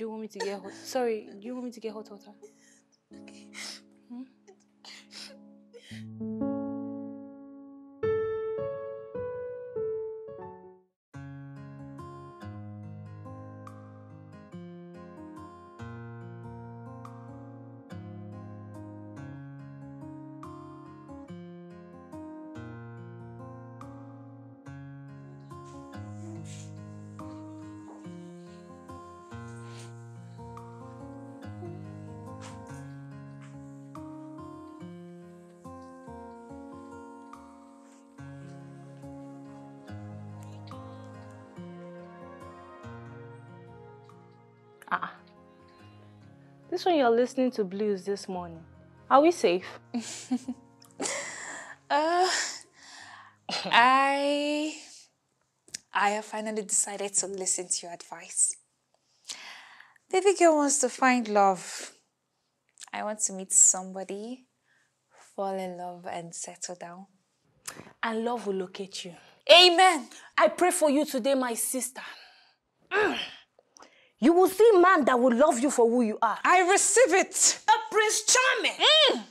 Do you want me to get hot? Sorry, do you want me to get hot water? This one you're listening to blues this morning. Are we safe? Uh, I I have finally decided to listen to your advice. Baby girl wants to find love. I want to meet somebody, fall in love, and settle down. And love will locate you. Amen. I pray for you today, my sister. Mm. You will see a man that will love you for who you are. I receive it. A prince charming. Mm.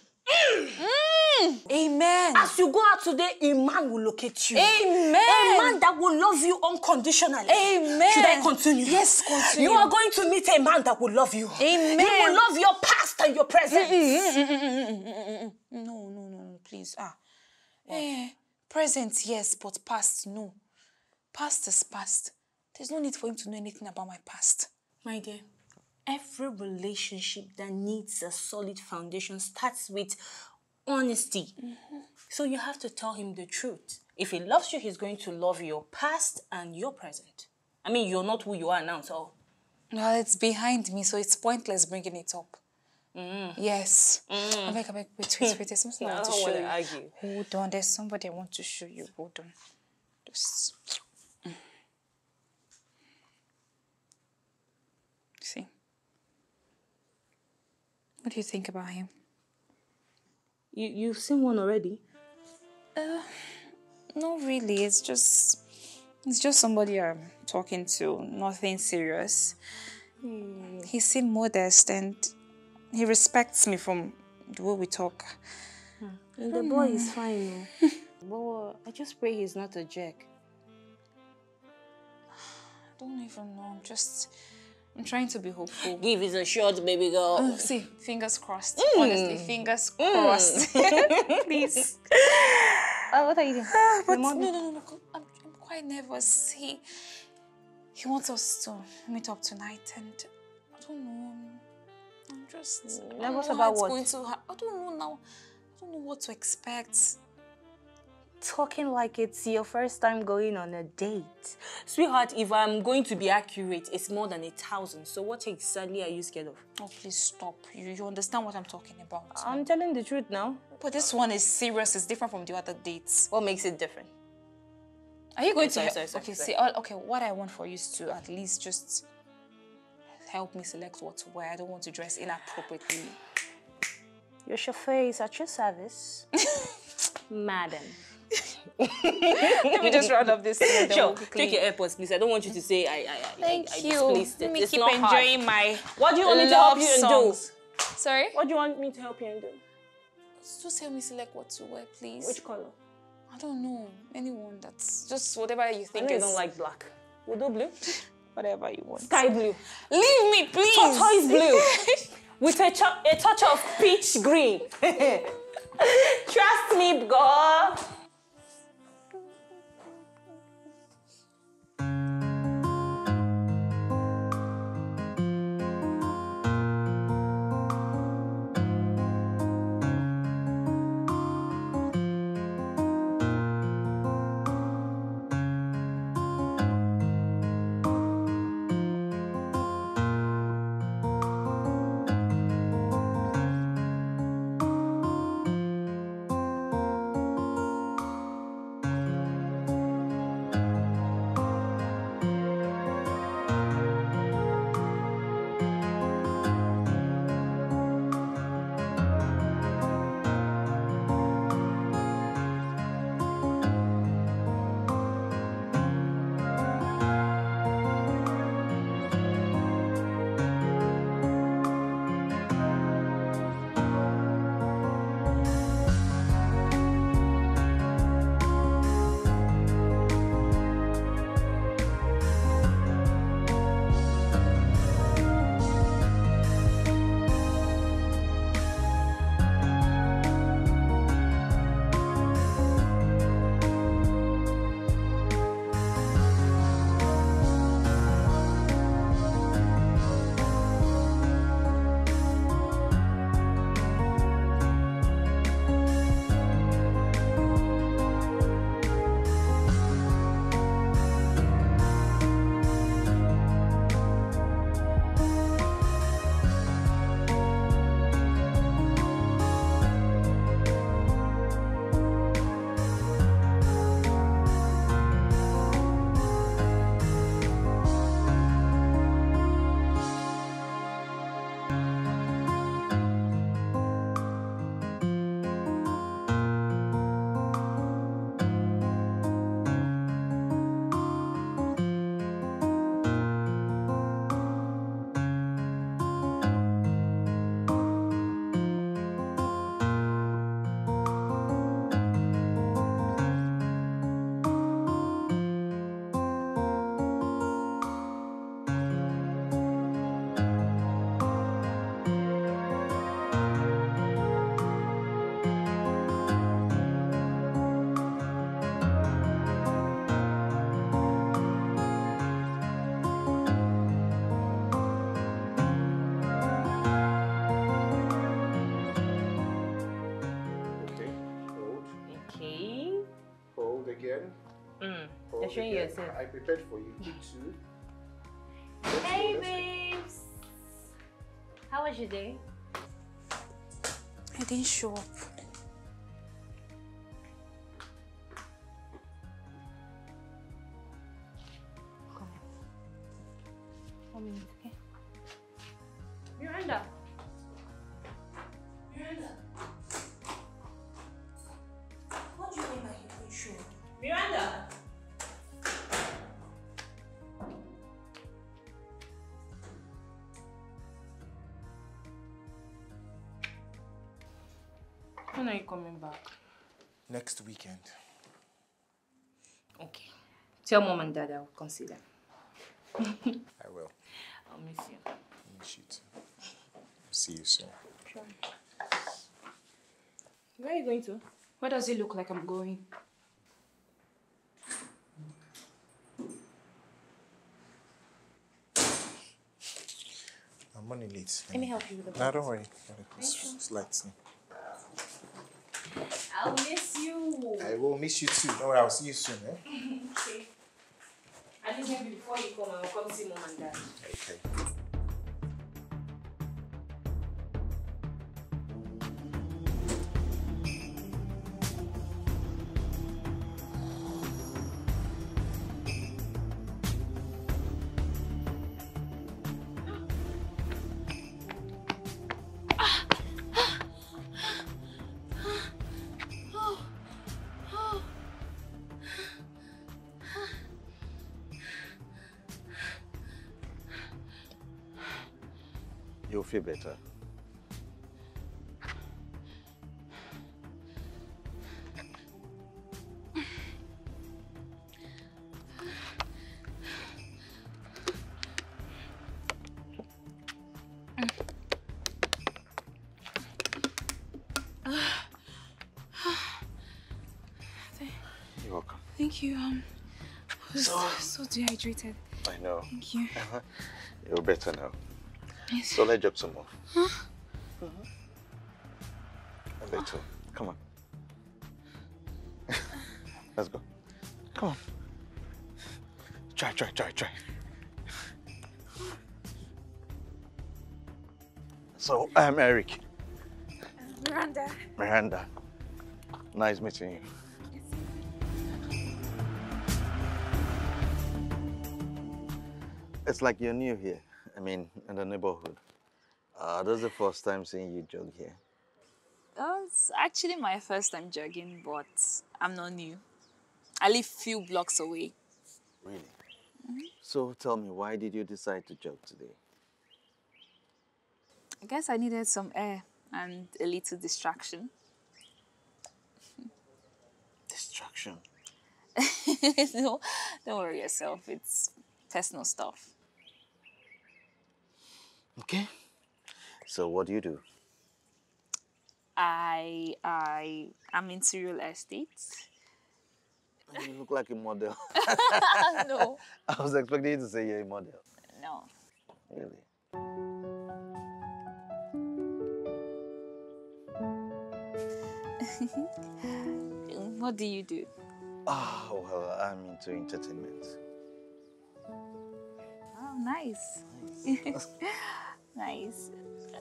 Mm. Amen. As you go out today, a man will locate you. Amen. A man that will love you unconditionally. Amen. Should I continue? Yes, continue. You are going to meet a man that will love you. Amen. He will love your past and your present. No, no, no, no, please. Ah. Eh, present, yes, but past, no. Past is past. There's no need for him to know anything about my past. My dear, every relationship that needs a solid foundation starts with honesty. So you have to tell him the truth. If he loves you, he's going to love your past and your present. I mean, you're not who you are now, so. Well, it's behind me, so it's pointless bringing it up. Yes. Mm. I beg, I beg, wait, wait, wait. There's something I want to show you. argue. Hold on, there's somebody I want to show you. Hold on. Just. Mm. See. What do you think about him? You, you've seen one already? Uh, not really. It's just, it's just somebody I'm talking to. Nothing serious. He seemed modest and he respects me from the way we talk. And the boy is fine. But I just pray he's not a jerk. I don't even know. I'm just. I'm trying to be hopeful. Give is a shot, baby girl. Oh, see, fingers crossed. Mm. Honestly, fingers crossed. Please. Uh, what are you doing? Ah, but no, no, no, no. I'm, I'm quite nervous. He, he wants us to meet up tonight, and I don't know. I'm just. I don't Nervous know about how what? Going to, ha- I don't know now. I don't know what to expect. Talking like it's your first time going on a date. Sweetheart, if I'm going to be accurate, it's more than a thousand. So what exactly are you scared of? Oh, please stop. You, you understand what I'm talking about. I'm telling the truth now. But this one is serious. It's different from the other dates. What makes it different? Are you going Sorry, to? sorry, sorry, okay, see, all, okay. What I want for you is to at least just help me select what to wear. I don't want to dress inappropriately. Your chauffeur is at your service. Madam. Let me just round up this thing. and then Sure, quickly- take your AirPods, please. I don't want you to say I, I, I, Thank I, I you. displaced it. Let me it's keep not hard. enjoying my. What do you want me to help you and do? Sorry. What do you want me to help you and do? Just help me select what to wear, please. Which color? I don't know. Anyone that's just whatever you think you is. don't like black. We'll do blue. whatever you want. Sky blue. Leave me, please. Tortoise blue. With a, a touch of peach green. Trust me, girl. Hold You're showing again. yourself. I prepared for you. Take two. Hey, babes. How was your day? I didn't show up. Coming back? Next weekend. Okay. Tell mom and dad I'll consider. I will. I'll miss you. I Miss you too. See you soon. Sure. Where are you going to? Where does it look like I'm going? I'm running late. Let me help you with the No, box. don't worry. you It's, sure? it's light. I'll miss you. I will miss you too. Don't I'll see you soon. Eh? okay. I think maybe before you come, I'll come see mom and dad. Okay. Feel better. You're welcome. Thank you. Um, I was so dehydrated. I know. Thank you. You're better now. Yes. So let's drop some more. Huh? Mm-hmm. A ah. little. Come on. Let's go. Come on. Try, try, try, try. So, I'm Eric. Miranda. Miranda. Nice meeting you. It's like you're new here. I mean, in the neighborhood. Uh, this is the first time seeing you jog here. Oh, it's actually my first time jogging, but I'm not new. I live few blocks away. Really? So tell me, why did you decide to jog today? I guess I needed some air and a little distraction. Distraction? no, don't worry yourself. It's personal stuff. Okay. So what do you do? I I am into real estate. You look like a model. no, I was expecting you to say you're a model. no. Really? what do you do? Oh, well, I'm into entertainment. Oh, nice. nice.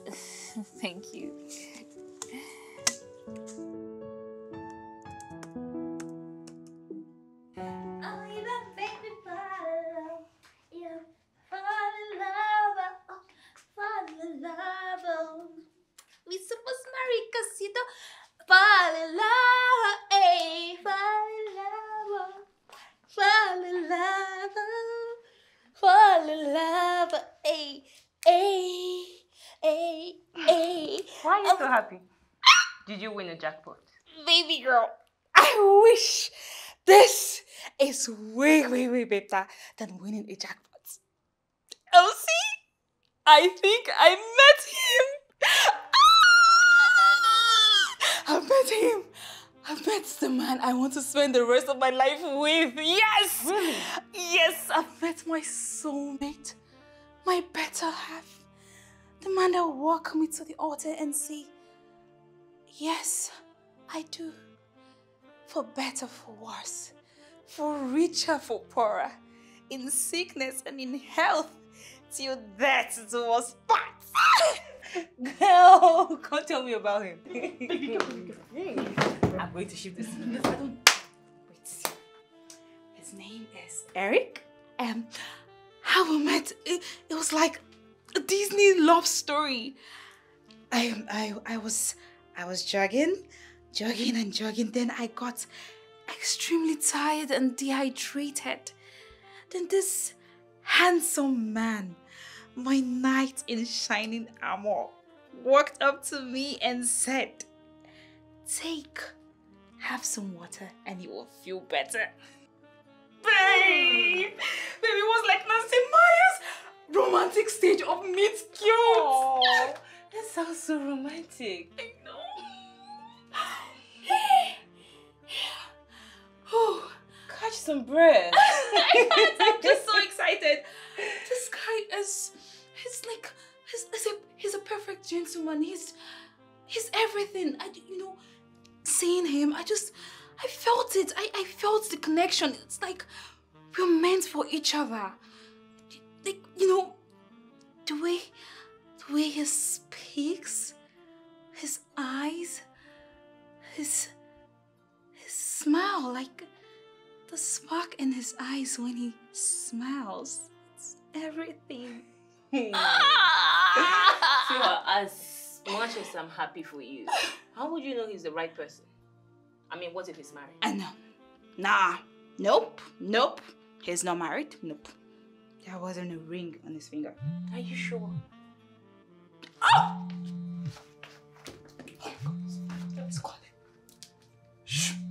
Thank you. Better than winning a jackpot. Elsie, I think I met him. Ah! I met him. I met the man I want to spend the rest of my life with. Yes! Really? Yes, I met my soulmate, my better half. The man that will walk me to the altar and say, Yes, I do. For better, for worse. For richer, for poorer. In sickness and in health. Till death do us part. Girl, can't tell me about him. I'm going to this. this Wait. His name is Eric. Um, how we met, it, it was like a Disney love story. I, I, I was, I was jogging, jogging and jogging. Then I got extremely tired and dehydrated. Then this handsome man, my knight in shining armor, walked up to me and said, Take, have some water, and you will feel better. Babe! Babe, it was like Nancy Meyers' romantic stage of meet cute. That sounds so romantic. Catch some breath. I can't. I'm just so excited. This guy is, he's like, he's, he's a, he's a perfect gentleman. He's, he's everything. I, you know, seeing him, I just, I felt it. I, I felt the connection. It's like we're meant for each other. Like, you know, the way, the way he speaks, his eyes, his, his smile, like the spark in his eyes when he smiles. It's everything. Hmm. so, as much as I'm happy for you, how would you know he's the right person? I mean, what if he's married? I know. Nah. Nope. Nope. He's not married. Nope. There wasn't a ring on his finger. Are you sure? Oh! Let's call Hi.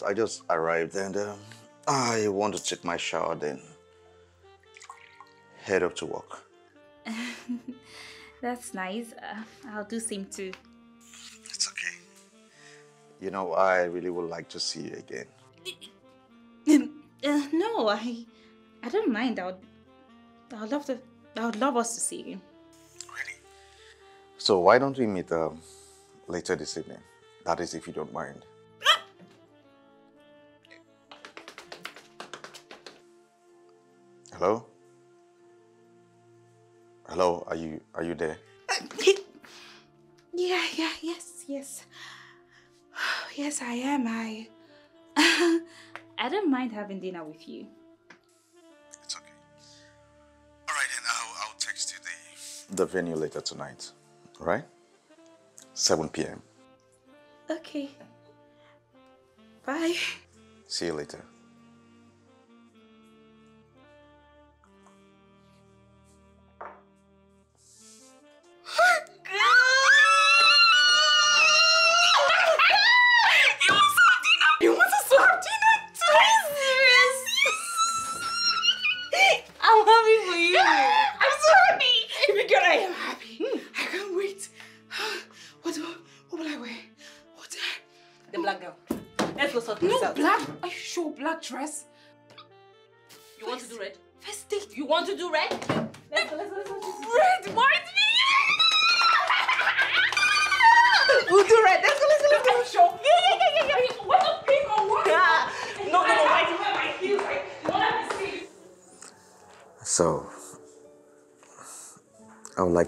Yes, I just arrived and um, I want to take my shower then head up to work. That's nice. Uh, I'll do the same too. It's okay. You know, I really would like to see you again. Uh, no, I, I don't mind. I would, I would love to. I would love us to see you. So why don't we meet um, later this evening? That is, if you don't mind. Hello? Hello, are you are you there? Uh, yeah, yeah, yes, yes. Yes, I am. I. I don't mind having dinner with you. It's okay. All right, then I'll, I'll text you the the venue later tonight. All right? 7 p.m. Okay. Bye. See you later.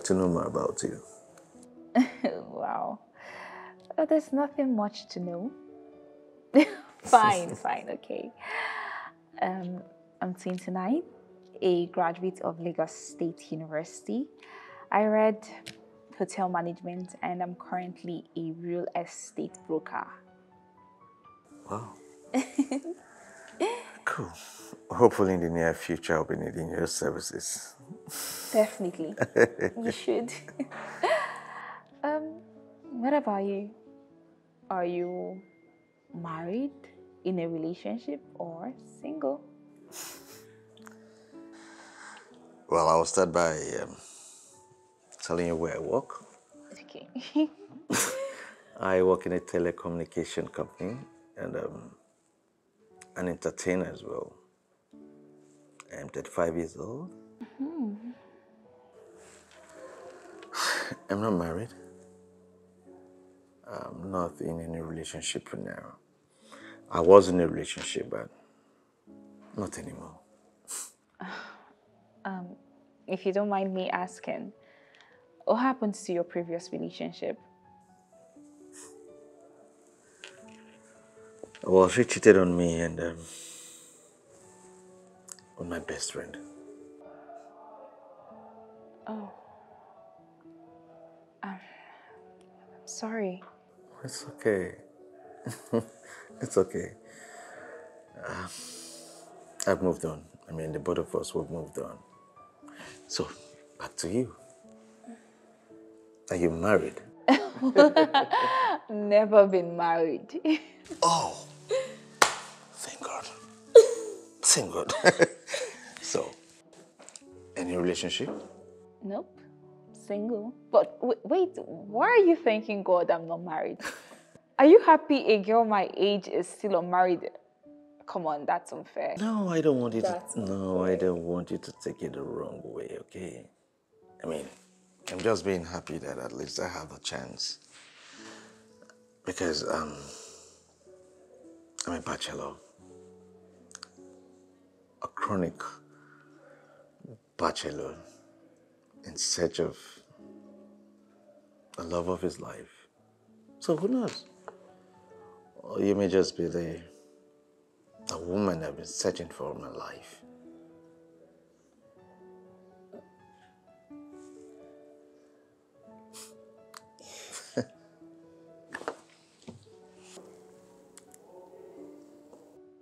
Like to know more about you. wow. Oh, there's nothing much to know. fine, fine, okay. Um, I'm 29, a graduate of Lagos State University. I read hotel management and I'm currently a real estate broker. Wow. Cool. Hopefully, in the near future, I'll be needing your services. Definitely. you should. um, what about you? Are you married, in a relationship, or single? Well, I'll start by um, telling you where I work. Okay. I work in a telecommunication company and um, an entertainer as well. I'm 35 years old. Hmm. I'm not married. I'm not in any relationship now. I was in a relationship, but not anymore. Um, if you don't mind me asking, what happened to your previous relationship? Well, she cheated on me and um, on my best friend. Oh. Sorry. It's okay. it's okay. Uh, I've moved on. I mean, the both of us have moved on. So, back to you. Are you married? Never been married. Oh, thank God. Thank God. so, any relationship? Nope. Single. But w- wait, why are you thanking God I'm not married? Are you happy a girl my age is still unmarried? Come on, that's unfair. No, I don't want you That's to. No, I don't want you to take it the wrong way. Okay. I mean, I'm just being happy that at least I have a chance. Because um, I'm a bachelor, a chronic bachelor in search of the love of his life. So who knows? Or you may just be the a woman I've been searching for all my life.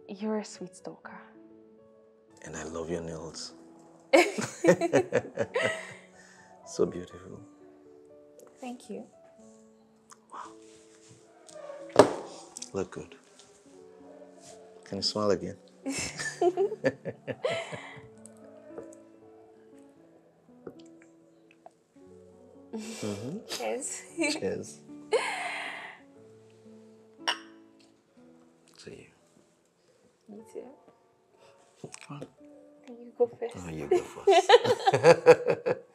You're a sweet stalker. And I love your nails. so beautiful. Thank you. Wow. Look good. Can you smile again? mm-hmm. Yes. Cheers. To you. Me too. Come on. You go first. Oh, you go first.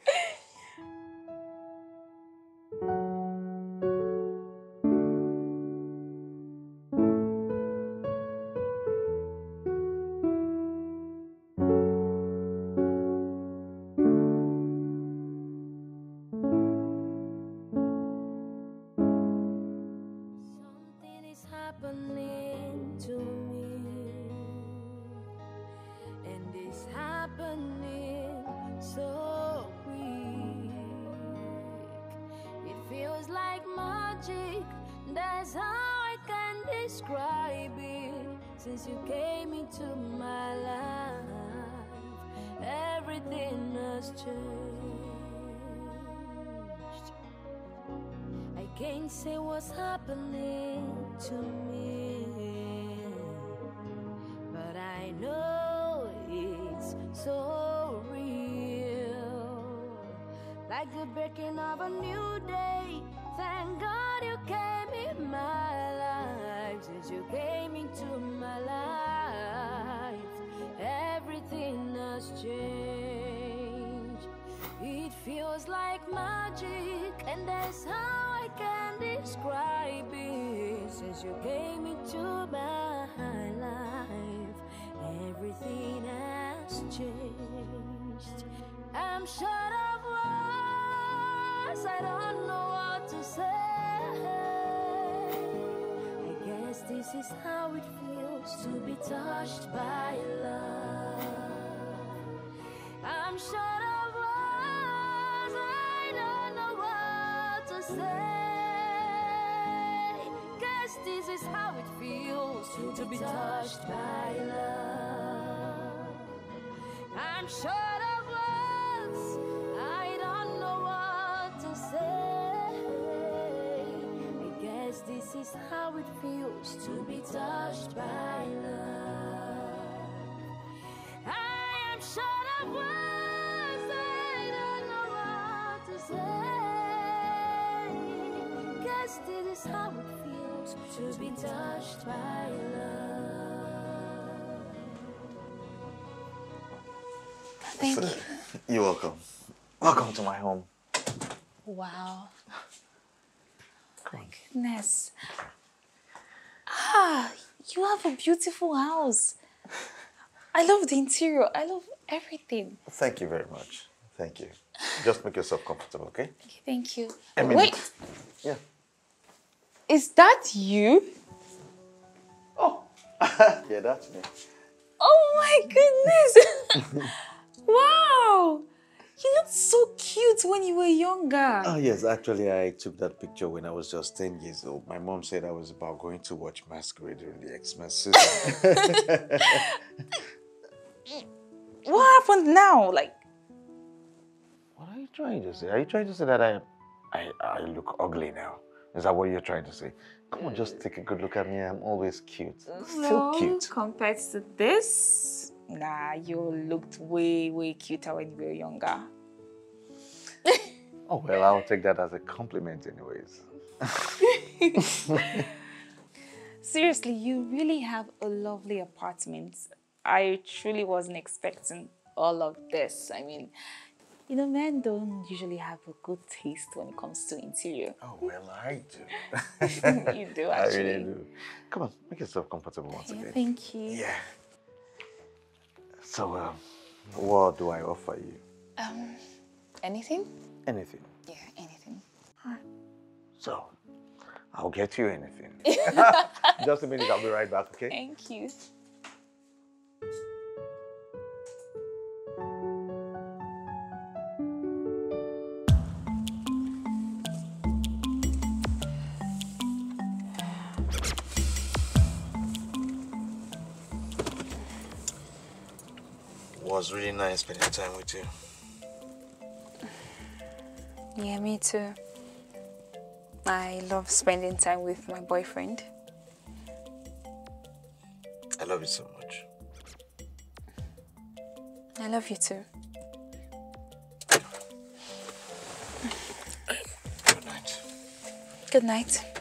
Say what's happening to me, but I know it's so real. Like the breaking of a new day. Thank God you came in my life. Since you came into my life, everything has changed. It feels like magic, and that's how Since you came into my life, everything has changed. I'm short of words, I don't know what to say. I guess this is how it feels to be touched by love. I'm short of words, I don't know what to say. To, be touched by love. I'm short of words, I don't know what to say. I guess this is how it feels to be touched by love. I am short of words, I don't know what to say. Guess this is how it to be touched by love. Thank you. You're welcome. Welcome to my home. Wow. My goodness. Ah, you have a beautiful house. I love the interior. I love everything. Thank you very much. Thank you. Just make yourself comfortable, okay? Thank you. A minute. Wait, Yeah. Is that you? Oh, yeah, that's me. Oh my goodness. wow. You looked so cute when you were younger. Oh, yes, actually, I took that picture when I was just 10 years old. My mom said I was about going to watch Masquerade during the Xmas season. What happened now? Like, what are you trying to say? Are you trying to say that I, I, I look ugly now? Is that what you're trying to say? Come on, just take a good look at me. I'm always cute. Still no, cute. compared to this, nah, you looked way, way cuter when you were younger. Oh, well, I'll take that as a compliment, anyways. Seriously, you really have a lovely apartment. I truly wasn't expecting all of this. I mean, you know, men don't usually have a good taste when it comes to interior. Oh, well, I do. you do, actually. I really do. Come on, make yourself comfortable once Yeah, again. thank you. Yeah. So, um, what do I offer you? Um, anything? Anything. Yeah, anything. So, I'll get you anything. Just a minute, I'll be right back, okay? Thank you. Was really nice spending time with you. Yeah, me too. I love spending time with my boyfriend. I love you so much. I love you too. Good night. Good night.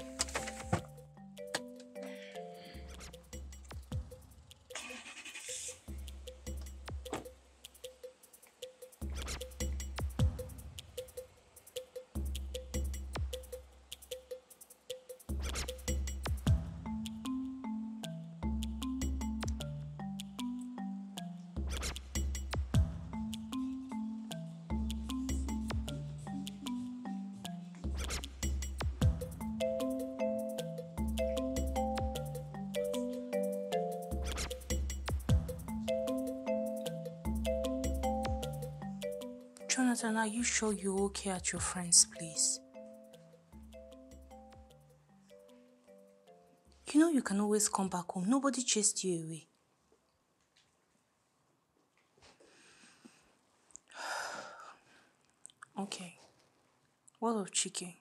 Sure you're okay at your friend's place? You know you can always come back home. Nobody chased you away. Okay. What of Chike?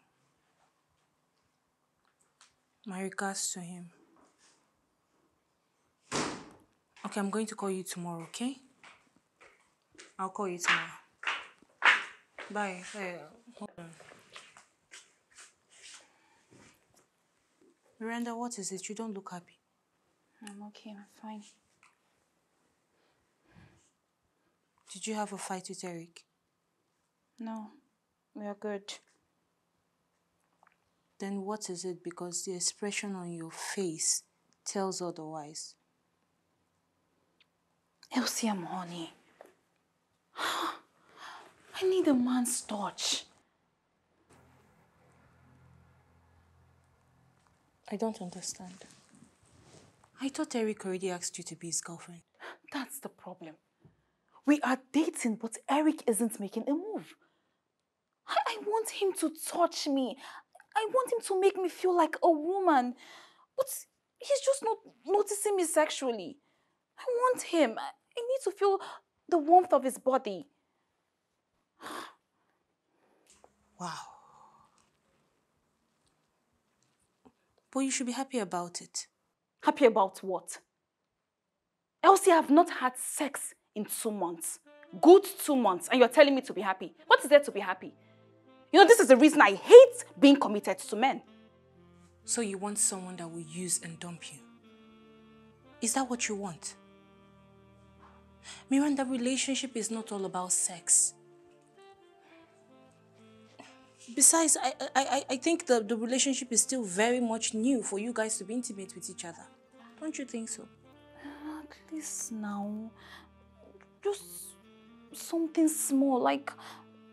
My regards to him. Okay, I'm going to call you tomorrow, okay? I'll call you tomorrow. Bye. Hey, hold on. Miranda, what is it? You don't look happy. I'm okay, I'm fine. Did you have a fight with Eric? No, we are good. Then what is it? Because the expression on your face tells otherwise. Elsie, I'm honey. I need a man's touch. I don't understand. I thought Eric already asked you to be his girlfriend. That's the problem. We are dating, but Eric isn't making a move. I, I want him to touch me. I want him to make me feel like a woman. But he's just not noticing me sexually. I want him. I, I need to feel the warmth of his body. Wow. But you should be happy about it. Happy about what? Elsie, I have not had sex in two months. Good two months. And you're telling me to be happy. What is there to be happy? You know, this is the reason I hate being committed to men. So you want someone that will use and dump you? Is that what you want? Miranda, relationship is not all about sex. Besides, I, I, I- I think the, the relationship is still very much new for you guys to be intimate with each other. Don't you think so? Uh, at least now, just something small, like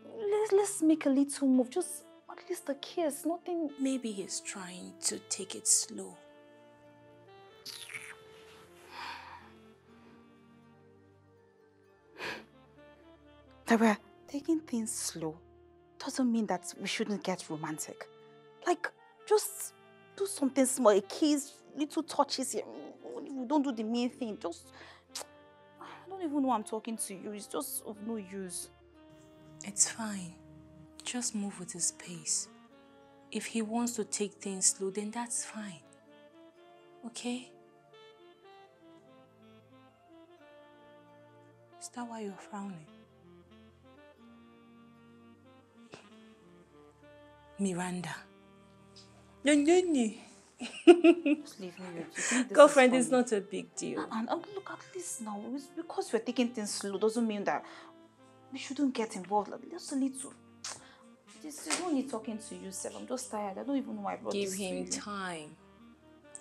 let's, let's make a little move, just at least a kiss, nothing. Maybe he's trying to take it slow. There were, taking things slow doesn't mean that we shouldn't get romantic. Like, just do something small, a kiss, little touches. We don't do the main thing. Just, I don't even know I'm talking to you. It's just of no use. It's fine. Just move with his pace. If he wants to take things slow, then that's fine. Okay? Is that why you're frowning? Miranda. Nyonyonyi. Leave me with you. think this Girlfriend is is not a big deal. And oh, look, at least now, it's because we're taking things slow doesn't mean that we shouldn't get involved. Like, just a little. This is only talking to you, Seb. I'm just tired. I don't even know why I brought Give this him to you. time.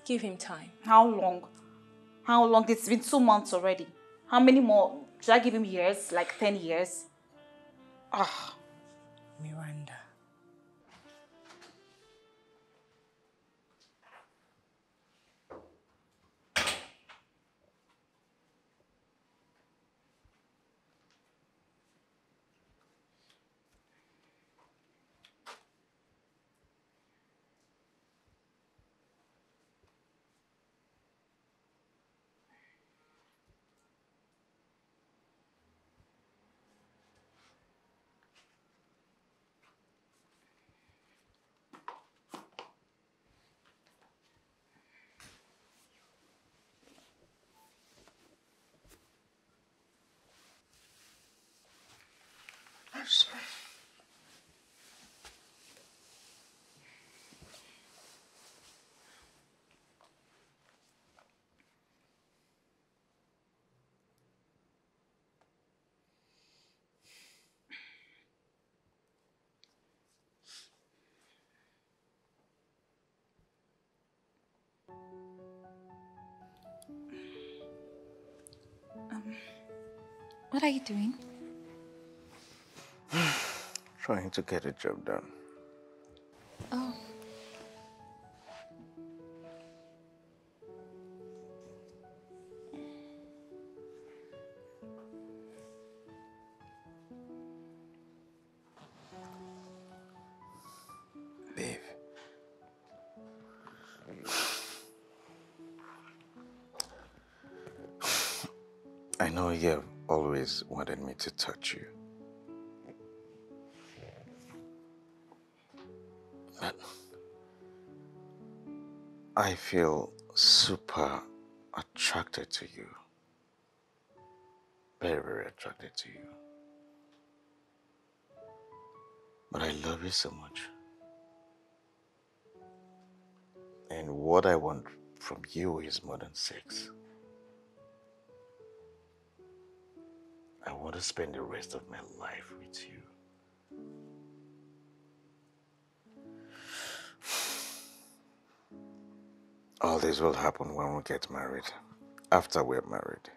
Give him time. How long? How long? It's been two months already. How many more? Should I give him years? Like 10 years? Ah. Miranda. What are you doing? Trying to get a job done. To touch you. I feel super attracted to you. Very, very attracted to you. But I love you so much. And what I want from you is more than sex. I want to spend the rest of my life with you. All this will happen when we get married, after we're married.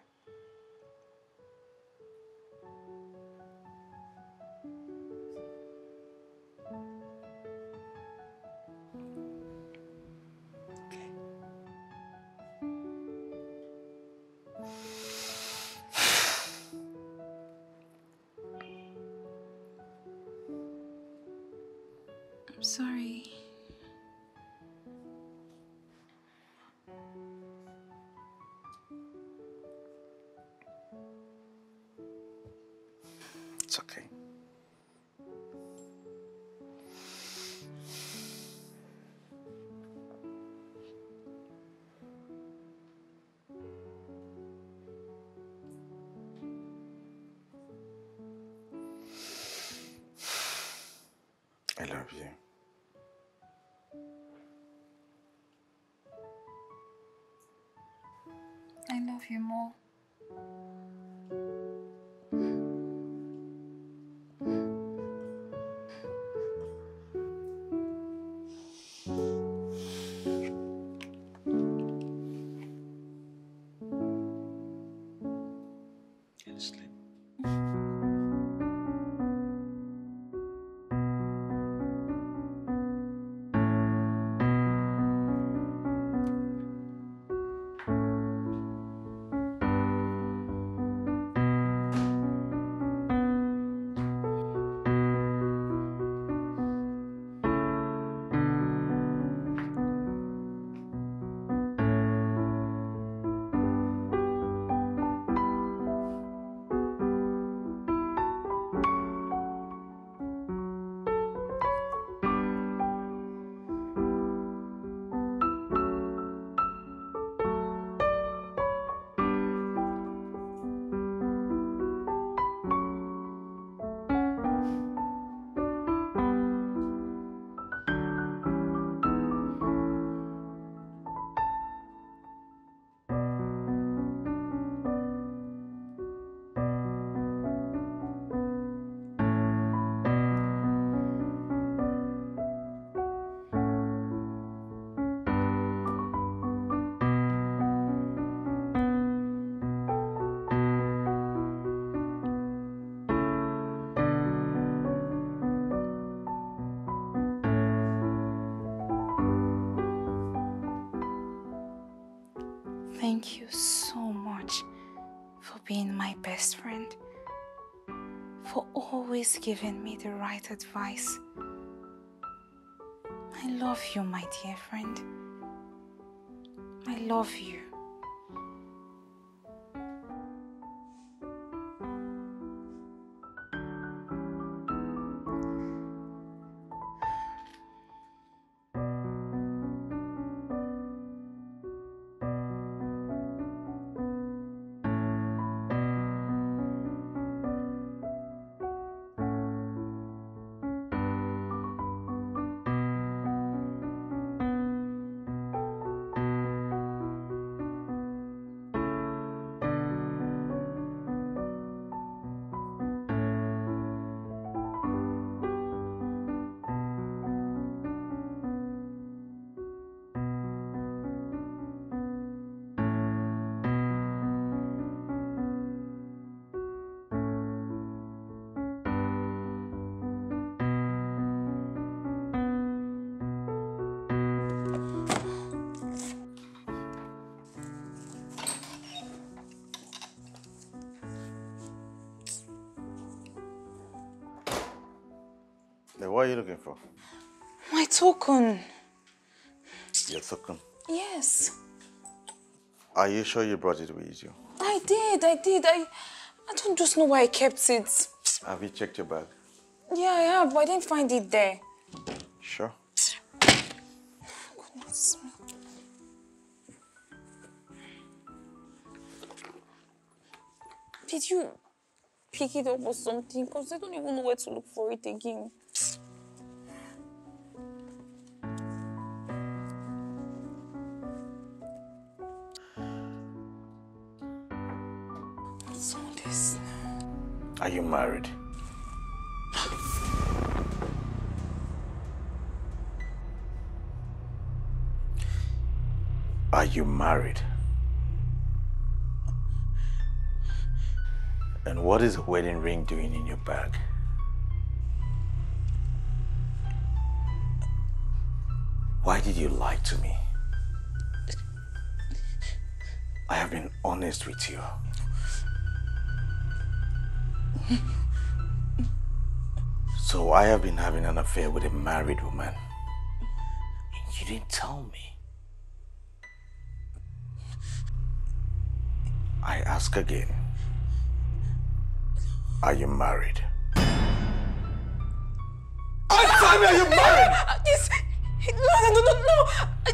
Thank you so much for being my best friend, for always giving me the right advice. I love you, my dear friend. I love you. Are you looking for? My token. Your token. Yes. Are you sure you brought it with you? I did, I did. I I don't just know why I kept it. Have you checked your bag? Yeah, I have, but I didn't find it there. Sure. Goodness. Did you pick it up or something? Because I don't even know where to look for it again. You married? Are you married? And what is a wedding ring doing in your bag? Why did you lie to me? I have been honest with you. So I have been having an affair with a married woman. And you didn't tell me. I ask again. Are you married? Answer me, are you married? Yes. No, no, no, no, no.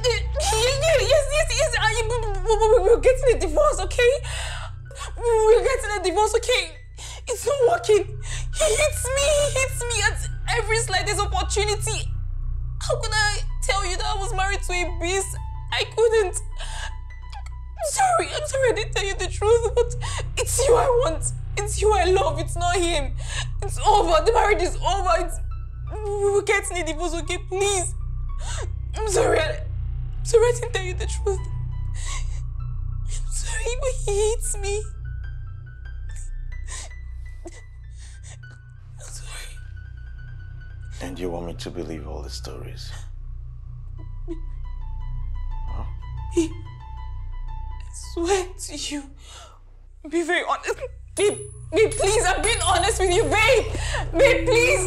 Yes, yes, yes, we're getting a divorce, okay? We're getting a divorce, okay? It's not working. He hits me, he hits me at every slightest opportunity. How could I tell you that I was married to a beast? I couldn't. I'm sorry, I'm sorry I didn't tell you the truth, but it's you I want. It's you I love, it's not him. It's over, the marriage is over. It's, we're getting a divorce, okay? Please. I'm sorry, I, I'm sorry I didn't tell you the truth. I'm sorry, but he hates me. You want me to believe all the stories? Babe, I swear to you. Be very honest. Babe, babe, please, I'm being honest with you, babe. Babe, please.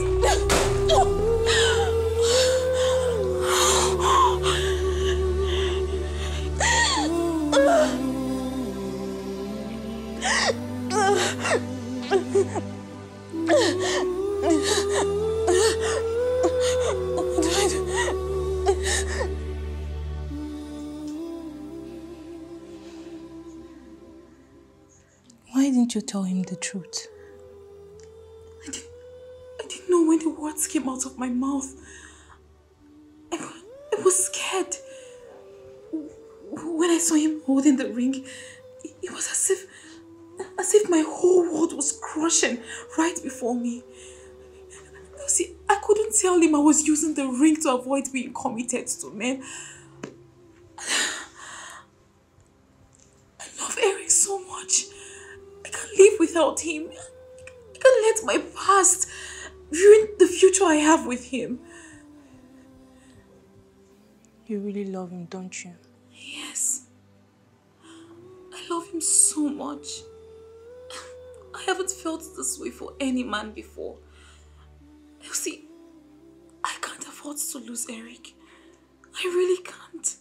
You tell him the truth? I didn't know when the words came out of my mouth. I, I was scared. When I saw him holding the ring, it, it was as if as if my whole world was crushing right before me. You See, I couldn't tell him I was using the ring to avoid being committed to men. I love Eric so much. I can't live without him. I can't let my past ruin the future I have with him. You really love him, don't you? Yes. I love him so much. I haven't felt this way for any man before. You see, I can't afford to lose Eric. I really can't.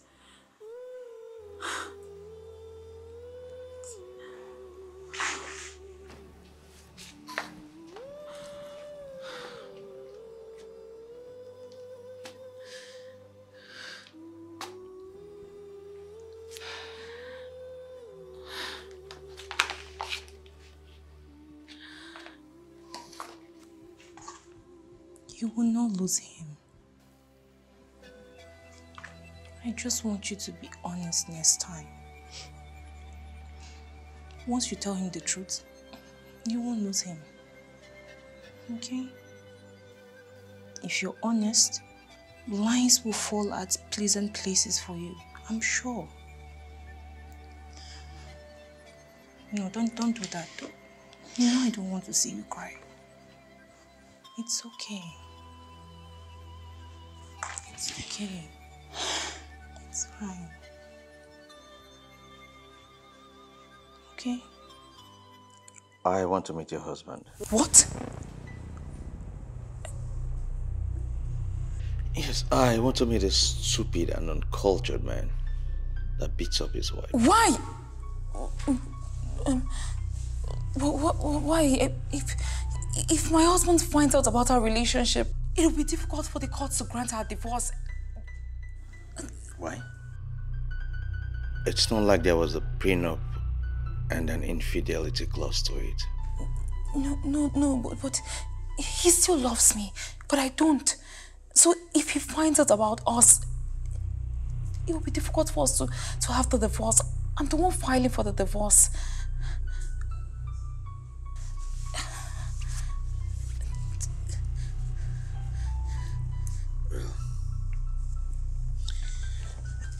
Just want you to be honest next time. Once you tell him the truth, you won't lose him. Okay? If you're honest, lines will fall at pleasant places for you. I'm sure. No, don't don't do that. You know I don't want to see you cry. It's okay. It's okay. Fine. Okay? I want to meet your husband. What? Yes, I want to meet a stupid and uncultured man that beats up his wife. Why? Um, wh- wh- wh- why? If, if my husband finds out about our relationship, it'll be difficult for the courts to grant our divorce. Why? It's not like there was a prenup and an infidelity clause to it. No, no, no, but, but he still loves me, but I don't. So if he finds out about us, it will be difficult for us to, to have the divorce. I'm the one filing for the divorce.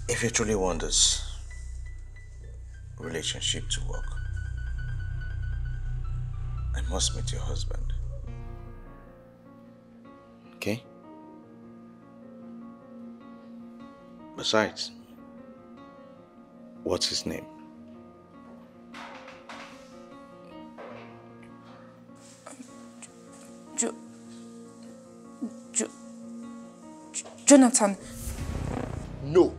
If you truly want this relationship to work, I must meet your husband. Okay? Besides, what's his name? Jo- Jo- Jo- Jonathan, No.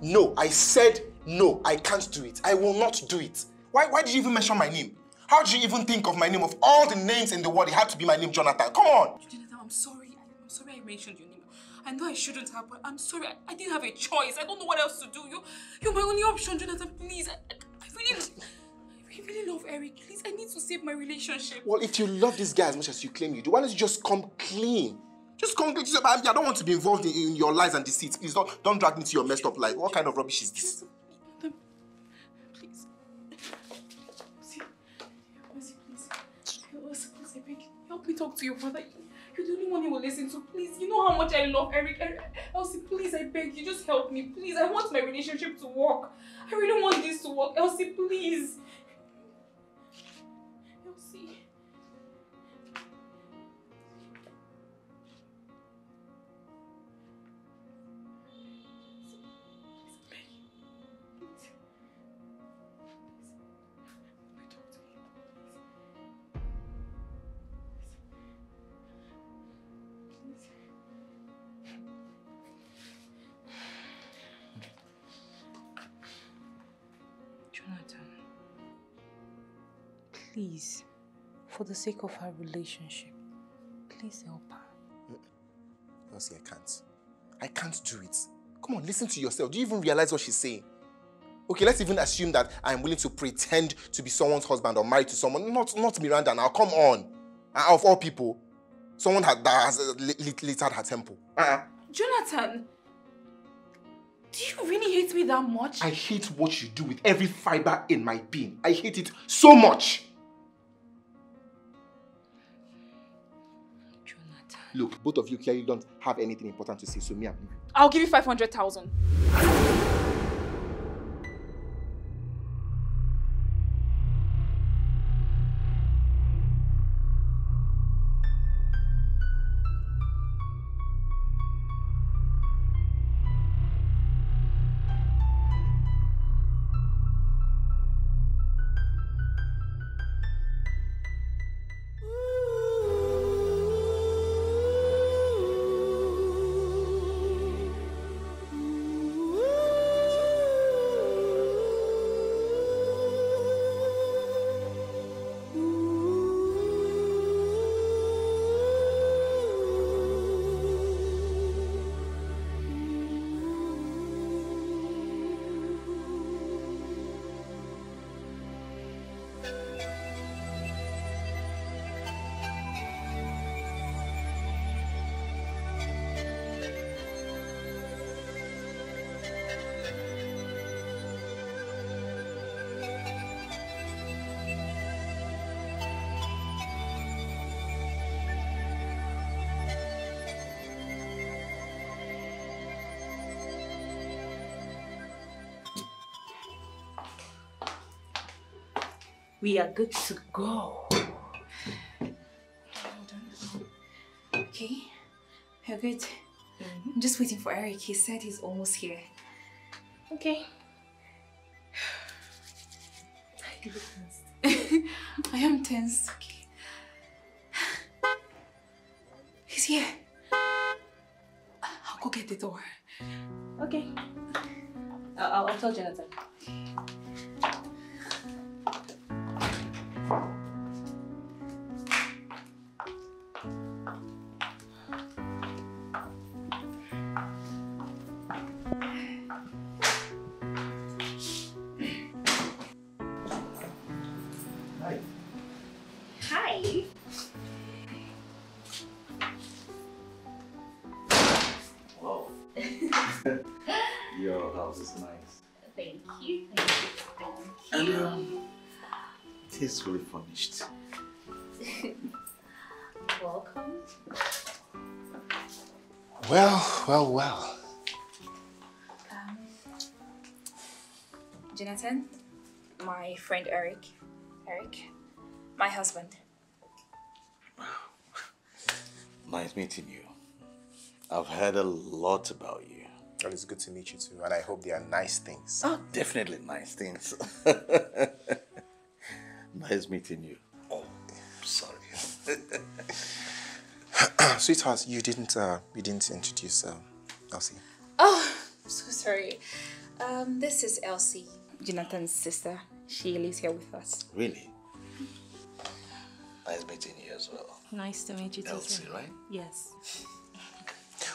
No, I said no. I can't do it. I will not do it. Why, why did you even mention my name? How did you even think of my name? Of all the names in the world, it had to be my name, Jonathan. Come on. Jonathan, I'm sorry. I'm sorry I mentioned your name. I know I shouldn't have, but I'm sorry. I, I didn't have a choice. I don't know what else to do. You, you're my only option, Jonathan. Please, I, I, really, I really love Eric. Please, I need to save my relationship. Well, if you love this guy as much as you claim you do, why don't you just come clean? Just come clean. I I don't want to be involved in, in your lies and deceits. Please don't, don't drag me to your messed up life. What kind of rubbish is this? Me talk to your father. You're the only one he will listen to. Please, you know how much I love. Eric Elsie, please, I beg you, just help me. Please, I want my relationship to work. I really want this to work. Elsie, please. For the sake of our relationship, please help her. Elsie, I can't. I can't do it. Come on, listen to yourself. Do you even realize what she's saying? Okay, let's even assume that I'm willing to pretend to be someone's husband or married to someone. Not, not Miranda now. Come on. Uh, of all people, someone that has uh, li- li- littered her temple. Uh-uh. Jonathan, do you really hate me that much? I hate what you do with every fiber in my being. I hate it so much. Look, both of you clearly don't have anything important to say, so me, I'm leaving. I'll give you 500,000. We are good to go. Okay, we're good. Mm-hmm. I'm just waiting for Eric. He said he's almost here. Okay. I am tense. Okay. He's here. I'll go get the door. Okay. I'll, I'll, I'll tell Jonathan. Well, well, well. Um, Jonathan, my friend Eric. Eric, my husband. Nice meeting you. I've heard a lot about you. Well, it's good to meet you too, and I hope they are nice things. Oh, definitely nice things. nice meeting you. Oh, sorry. Sweetheart, you didn't uh, you didn't introduce um, Elsie. Oh, I'm so sorry. Um, this is Elsie, Jonathan's sister. She lives here with us. really? Nice meeting you as well. Nice to meet you too. Elsie, sir. right? Yes.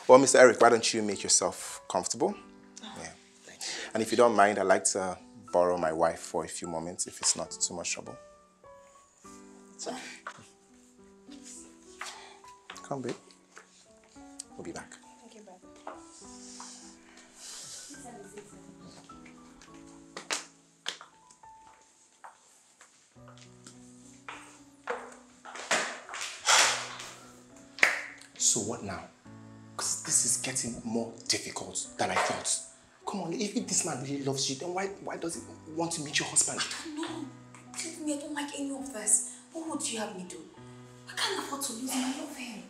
Well, Mr. Eric, why don't you make yourself comfortable? Yeah. And if you don't mind, I'd like to borrow my wife for a few moments if it's not too much trouble. Come, babe. We'll be back. Thank you, brother. So what now? Because this is getting more difficult than I thought. Come on, if this man really loves you, then why, why does he want to meet your husband? No, believe me, I don't like any of this. What would you have me do? I can't afford to lose him. I love him.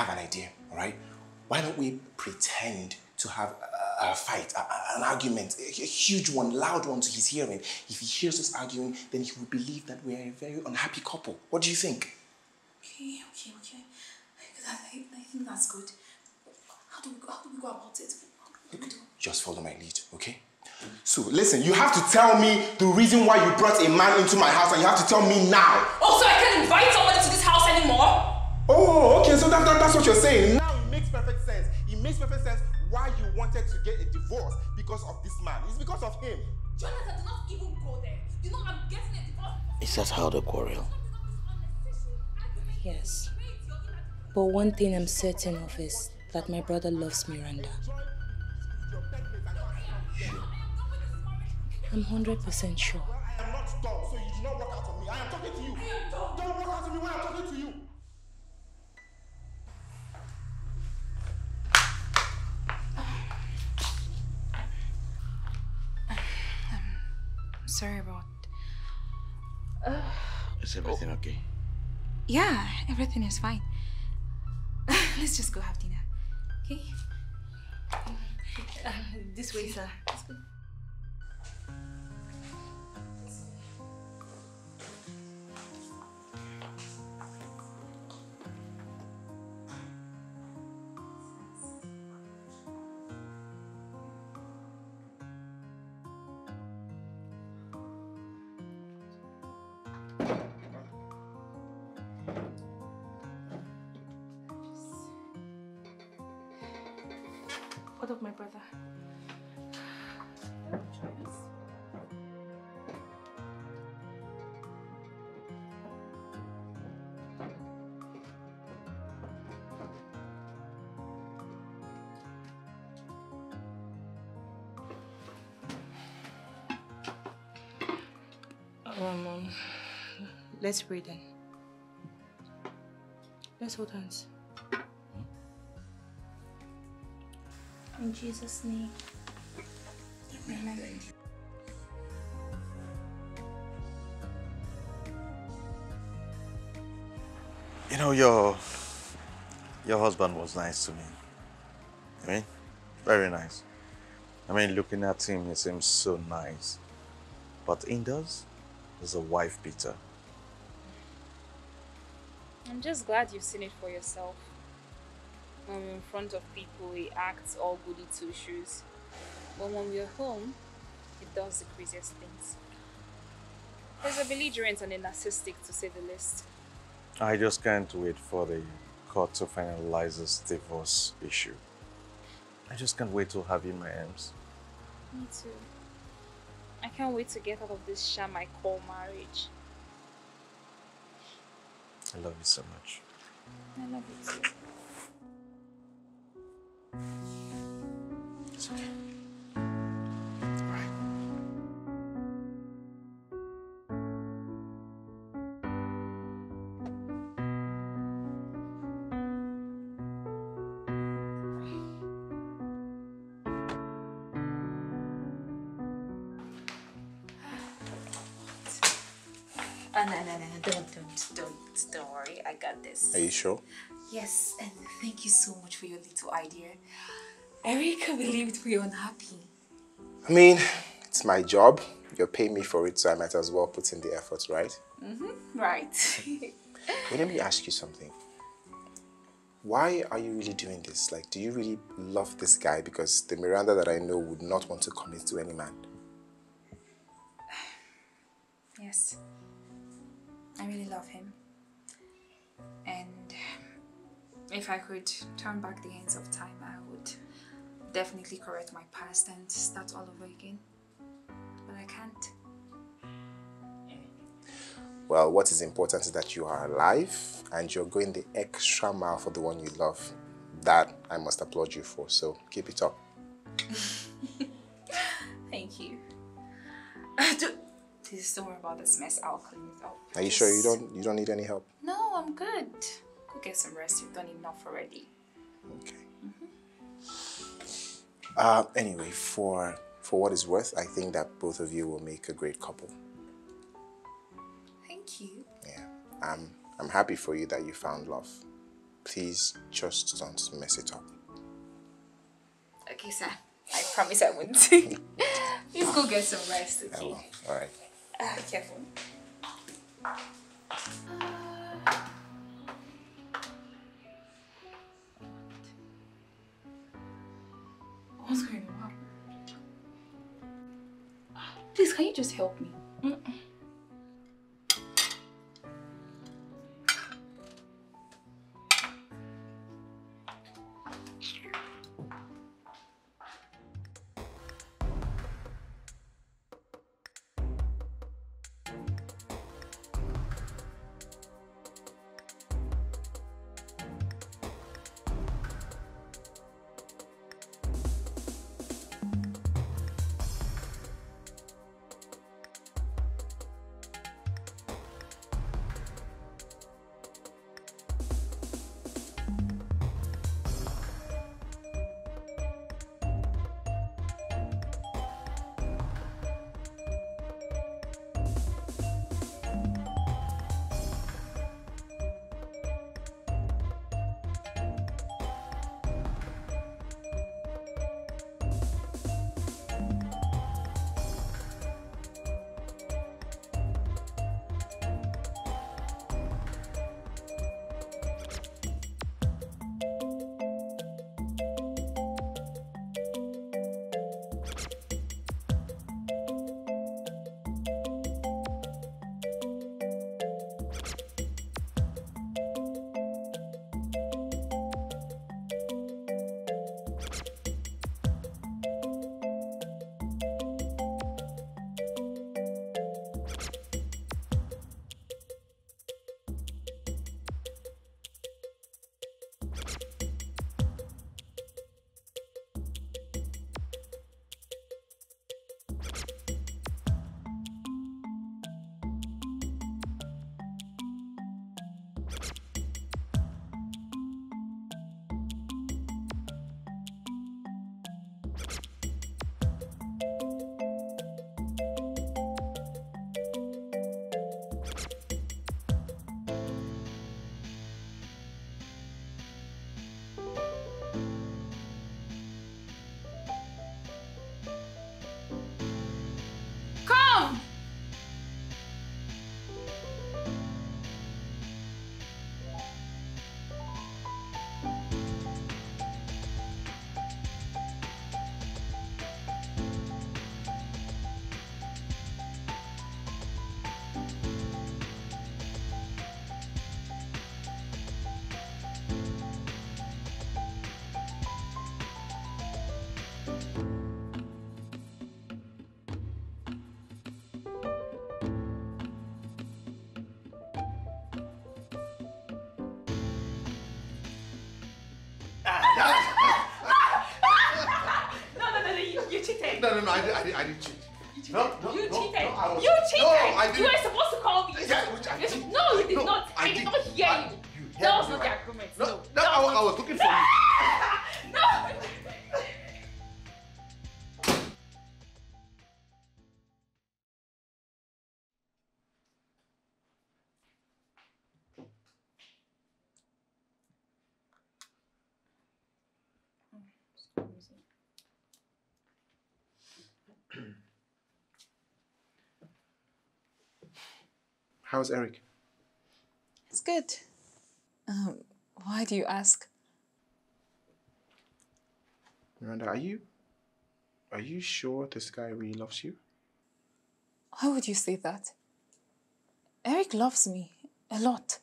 Have an idea, all right? Why don't we pretend to have a, a fight, a- a- an argument, a, huge one, loud one to his hearing. If he hears us arguing, then he will believe that we are a very unhappy couple. What do you think? Okay, okay, okay. I, I, think that's good. How do we go, how do we go about it? What do we do? Just follow my lead, okay? So listen, you have to tell me the reason why you brought a man into my house and you have to tell me now. Oh, so I can't invite somebody to this house anymore? Oh, okay, so that, that, that's what you're saying. Now it makes perfect sense. It makes perfect sense why you wanted to get a divorce because of this man. It's because of him. Jonathan, do not even go there. You know I'm getting a divorce. Is that how they quarrel? Yes. But one thing I'm certain of is that my brother loves Miranda. I'm 100% sure. I am not dumb, so you do not walk out on me. I am talking to you. Don't walk out on me when I'm talking to you. I'm sorry about. Is everything okay? Yeah, everything is fine. Let's just go have dinner. Okay? Uh, this way, sir. What Let's pray then. Let's hold hands. In Jesus' name. Amen. You know, your, your husband was nice to me. I mean, very nice. I mean, looking at him, he seems so nice. But Indus is a wife beater. I'm just glad you've seen it for yourself. When we're in front of people, he acts all goody two shoes. But when we're home, he does the craziest things. He's a belligerent and a narcissistic, to say the least. I just can't wait for the court to finalize this divorce issue. I just can't wait to have you in my arms. Me too. I can't wait to get out of this sham I call marriage. I love you so much. I love you too. It's okay. No, no, no, no, don't, don't, worry. I got this. Are you sure? Yes, and thank you so much for your little idea. I really can't believe it we are unhappy. I mean, it's my job. You're paying me for it, so I might as well put in the effort, right? Mm-hmm. Right. Let me ask you something. Why are you really doing this? Like, do you really love this guy? Because the Miranda that I know would not want to commit to any man. yes. I really love him. And if I could turn back the hands of time, I would definitely correct my past and start all over again. But I can't. Well, what is important is that you are alive and you're going the extra mile for the one you love. That I must applaud you for, so keep it up. Thank you. Do- Please don't worry about this mess. I'll clean it up. Are you sure you don't you don't need any help? No, I'm good. Go get some rest. You've done enough already. Okay. Uh, anyway, for for what it's worth, I think that both of you will make a great couple. Thank you. Yeah, I'm I'm happy for you that you found love. Please just don't mess it up. Okay, sir. I promise I won't. Please go get some rest, okay? All right. Uh, careful. What's going on? Please, can you just help me? cheated. I didn't, I didn't, cheat. No, no, You no, cheated. no, I was- you cheated. No, I didn't. You were How's Eric? It's good. Um, why do you ask? Miranda, are you, are you sure this guy really loves you? Why would you say that? Eric loves me a lot.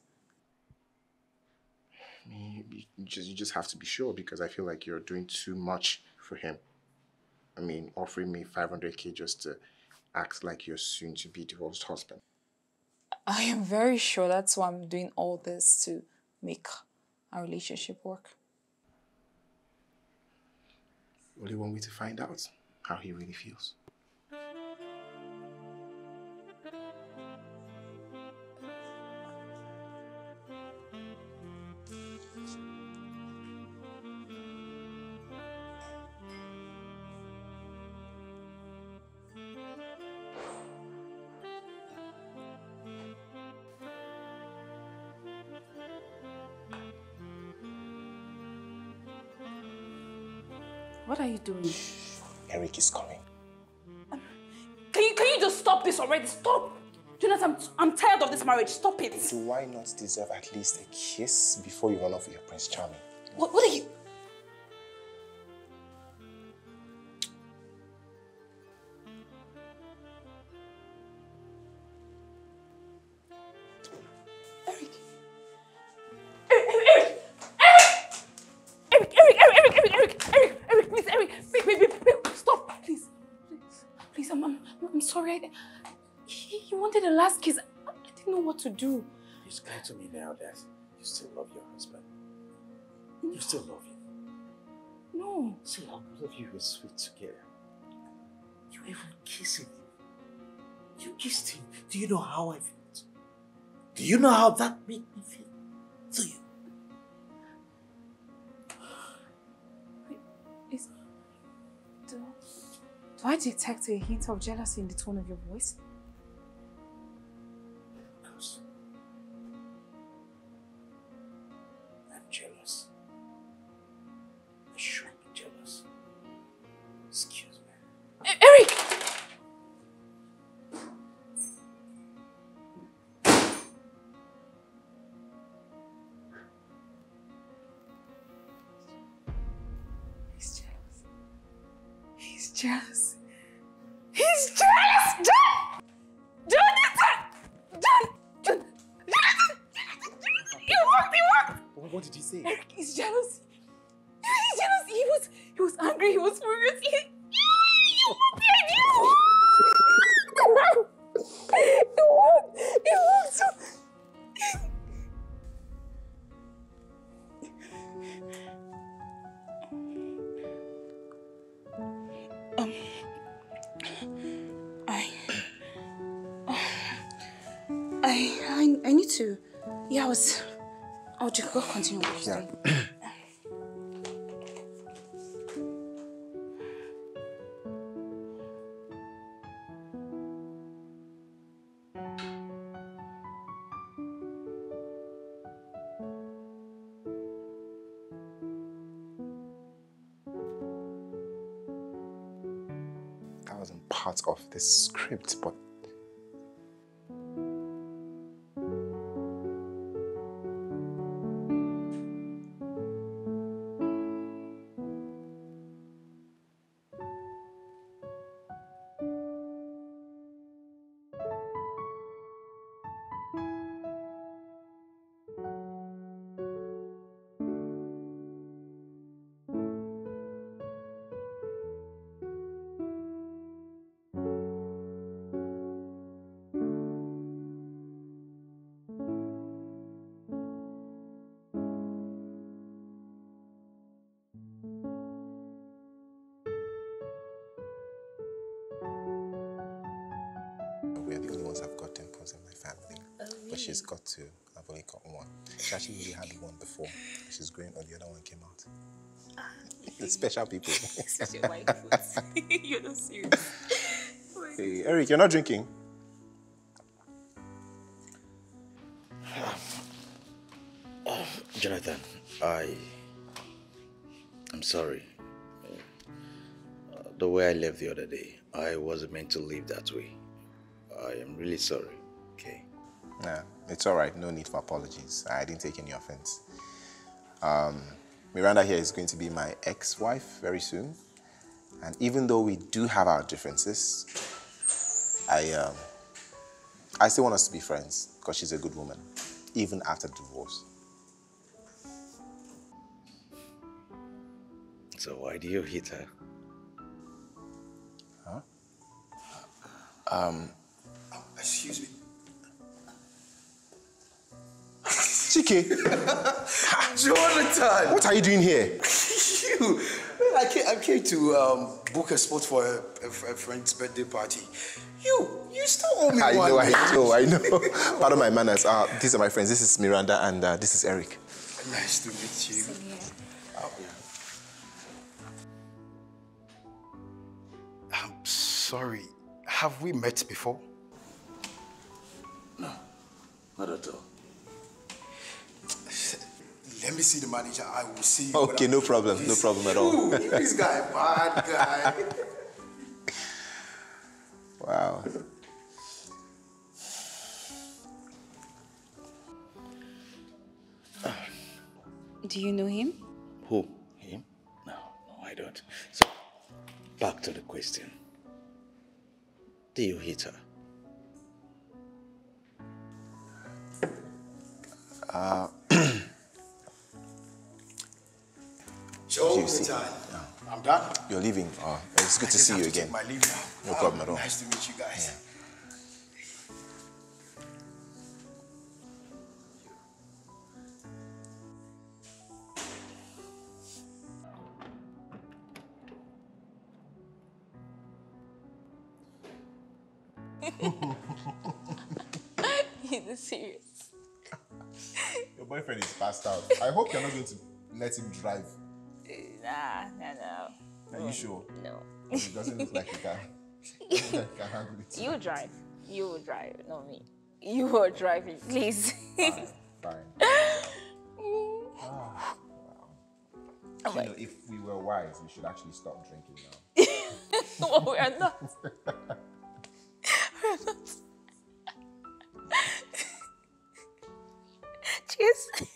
I mean, you, just, you just have to be sure because I feel like you're doing too much for him. I mean, offering me 500k just to act like your soon to be divorced husband. I am very sure that's why I'm doing all this to make our relationship work. Only one way to find out how he really feels. What are you doing? Eric is coming. Um, can you can you just stop this already? Stop! Jonathan, I'm, I'm tired of this marriage. Stop it. Do I not deserve at least a kiss before you run off with your Prince Charming? What, what are you? To do. It's clear to me now that you still love your husband. You still love him. No. See how both of you were sweet together. You even kissing him. You kissed him. Do you know how I felt? Do you know how that made me feel? Do you? Is, do, do I detect a hint of jealousy in the tone of your voice? ошиб спот. She's got two. I've only got one. She actually already had one before. She's growing, or the other one came out. the special people. Such a white foot. You're not serious. hey, Eric, you're not drinking? Jonathan, I. I'm sorry. Uh, the way I left the other day, I wasn't meant to leave that way. I am really sorry. Okay. Nah, it's all right. No need for apologies. I didn't take any offense. Um, Miranda here is going to be my ex-wife very soon. And even though we do have our differences, I, um, I still want us to be friends because she's a good woman, even after divorce. So why do you hit her? Huh? Um, excuse me. Chike! Jonathan! What are you doing here? you! I came, I came to um, book a spot for a, a, a friend's birthday party. You, you still owe me I one. know, I know, I know. Pardon my manners. Uh, these are my friends. This is Miranda and uh, this is Eric. Nice to meet you. Oh, I'm sorry. Have we met before? No, not at all. Let me see the manager. I will see you. Okay, no problem. No problem at all. This guy, bad guy. Wow. Do you know him? Who? Him? No, no, I don't. So, back to the question. Do you hit her? Uh, Show You me see. time. I'm done. you're leaving. Oh, it's good I to see you to again. my leave now. No Wow, problem at um, all. Nice to meet you guys. He's serious. Your boyfriend is passed out. I hope you're not going to let him drive. Nah, nah, no. Are you sure? No. It doesn't look like can. Like can handle it. You drive. You will drive, not me. You are driving, please. Fine. Oh You know, if we were wise, we should actually stop drinking now. no, we are not. We are not. Cheers.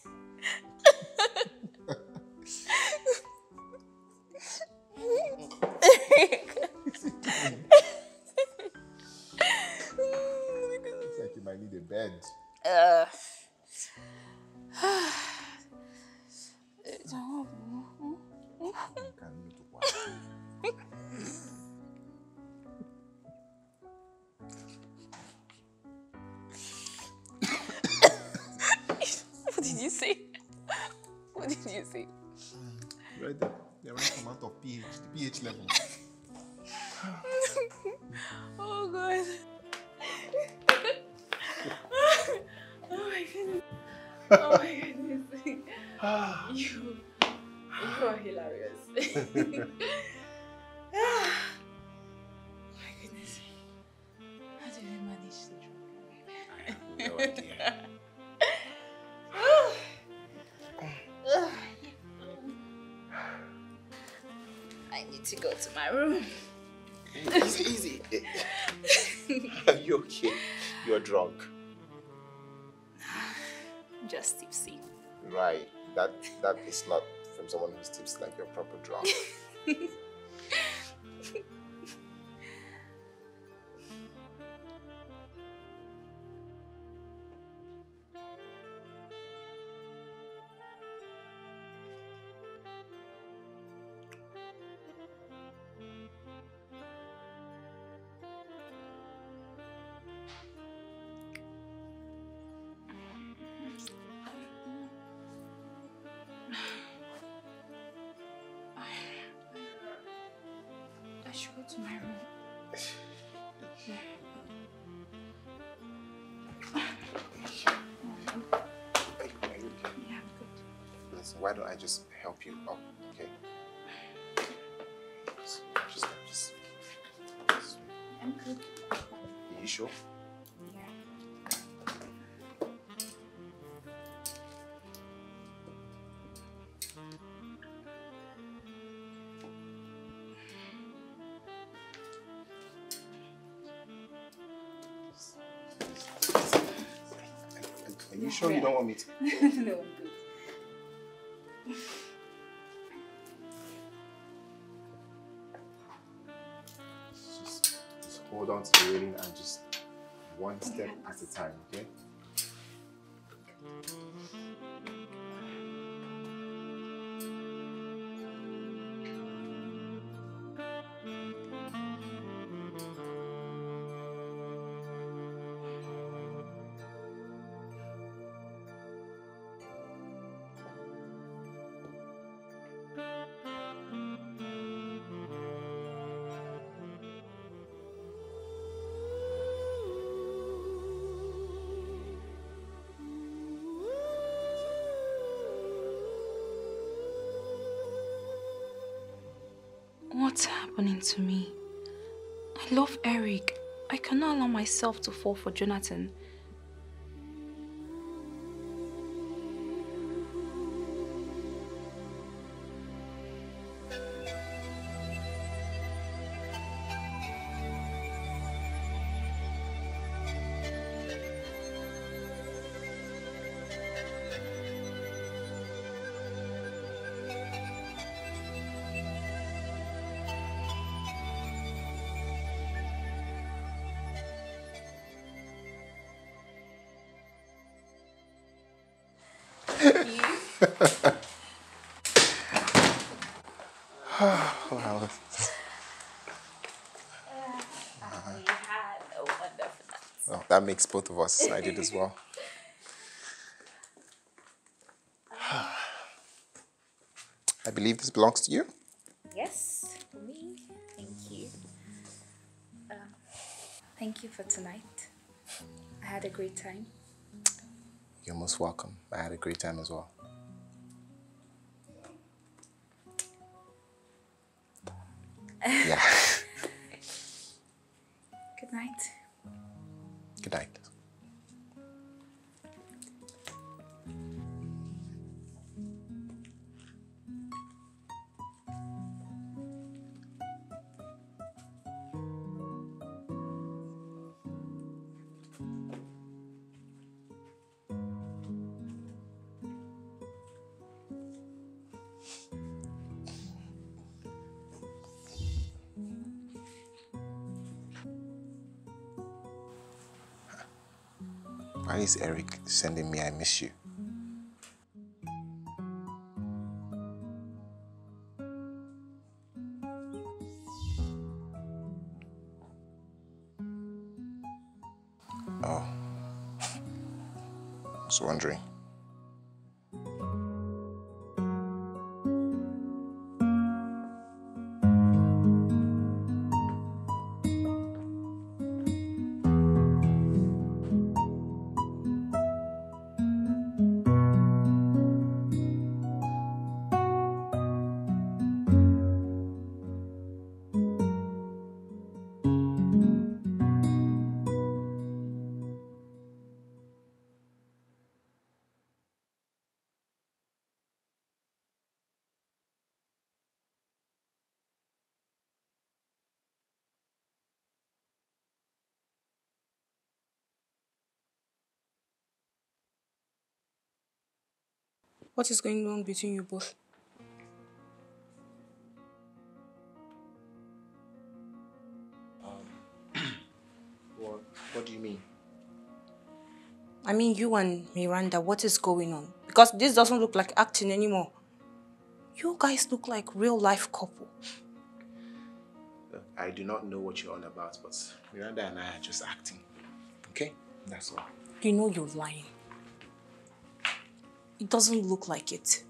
To go to my room. Easy, easy. Are you okay? You're drunk. Just tipsy. Right. That that is not from someone who's tips like you're proper drunk. sure? Are you sure you don't want me to? no, I'm good. Just, just hold on to the railing and just one step at a time, okay? To me? I love Eric. I cannot allow myself to fall for Jonathan. Makes both of us. I did as well. I believe this belongs to you. Yes, for me. Thank you. Um, thank you for tonight. I had a great time. You're most welcome. I had a great time as well. Is Eric sending me I miss you? Oh. I was wondering. What is going on between you both? Um, what, what do you mean? I mean, you and Miranda, what is going on? Because this doesn't look like acting anymore. You guys look like real life couple. I do not know what you're on about, but Miranda and I are just acting. Okay? That's all. You know you're lying. It doesn't look like it.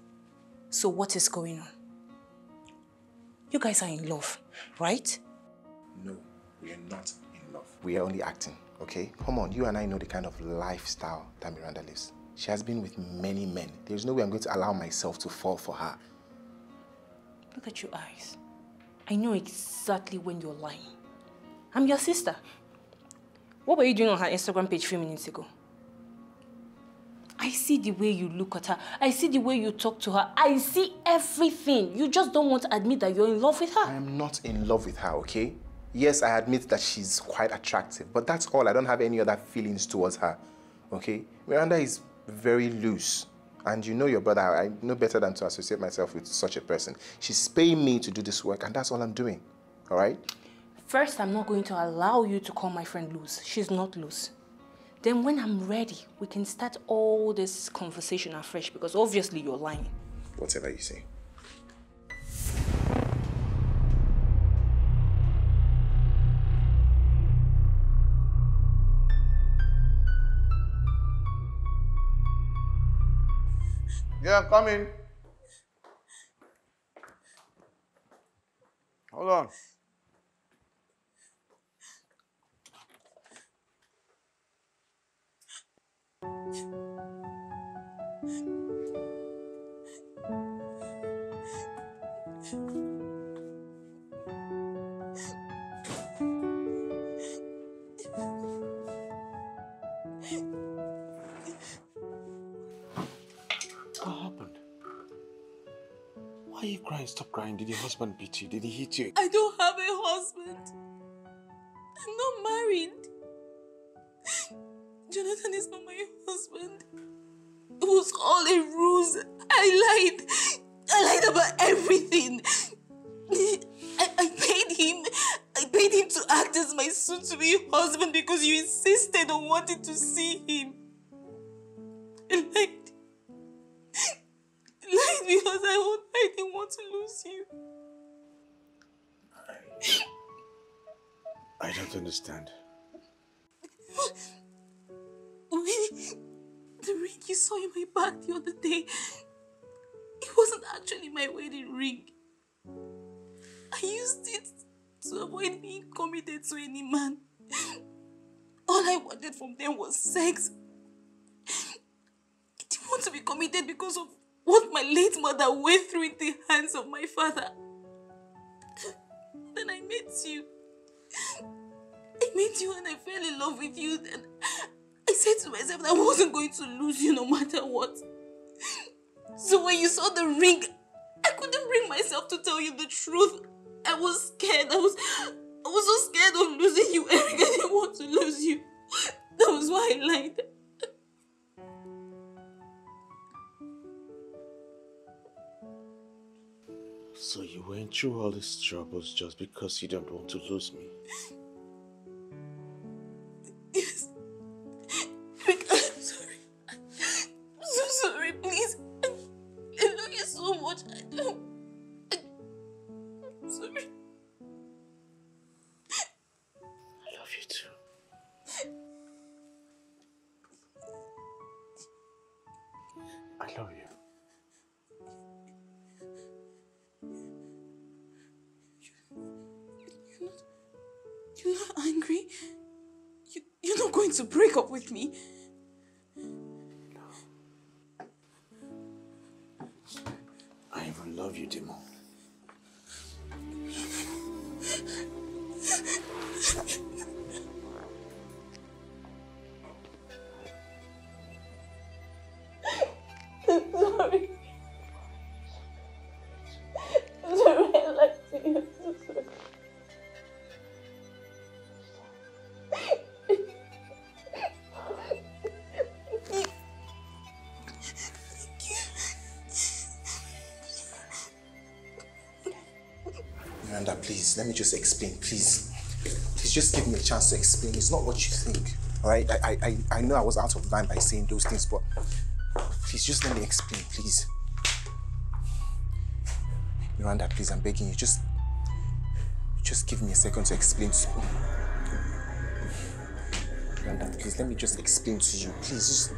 So what is going on? You guys are in love, right? No, we are not in love. We are only acting, okay? Come on, you and I know the kind of lifestyle that Miranda lives. She has been with many men. There's no way I'm going to allow myself to fall for her. Look at your eyes. I know exactly when you're lying. I'm your sister. What were you doing on her Instagram page a few minutes ago? I see the way you look at her. I see the way you talk to her. I see everything. You just don't want to admit that you're in love with her. I am not in love with her, okay? Yes, I admit that she's quite attractive, but that's all. I don't have any other feelings towards her, okay? Miranda is very loose. And you know your brother, I know better than to associate myself with such a person. She's paying me to do this work, and that's all I'm doing, all right? First, I'm not going to allow you to call my friend loose. She's not loose. Then when I'm ready, we can start all this conversation afresh because obviously you're lying. Whatever you say. Yeah, come in. Hold on. What happened? Why are you crying? Stop crying. Did your husband beat you? Did he hit you? I don't have a husband. I'm not married. Jonathan is not my husband. It was all a ruse. I lied. I lied about everything. I, I paid him. I paid him to act as my soon-to-be husband because you insisted on wanting to see him. I lied. I lied because I, I didn't want to lose you. I don't understand. The ring you saw in my bag the other day, it wasn't actually my wedding ring. I used it to avoid being committed to any man. All I wanted from them was sex. I didn't want to be committed because of what my late mother went through in the hands of my father. Then I met you. I met you and I fell in love with you. Then said to myself that I wasn't going to lose you no matter what. So when you saw the ring, I couldn't bring myself to tell you the truth. I was scared. I was I was so scared of losing you, Eric. I didn't want to lose you. That was why I lied. So you went through all these troubles just because you don't want to lose me? Let me just explain, please. Please just give me a chance to explain. It's not what you think, all right? I, I, I- know I was out of line by saying those things, but please just let me explain, please. Miranda, please, I'm begging you, just, just give me a second to explain to you. Miranda, please, let me just explain to you. Please, just,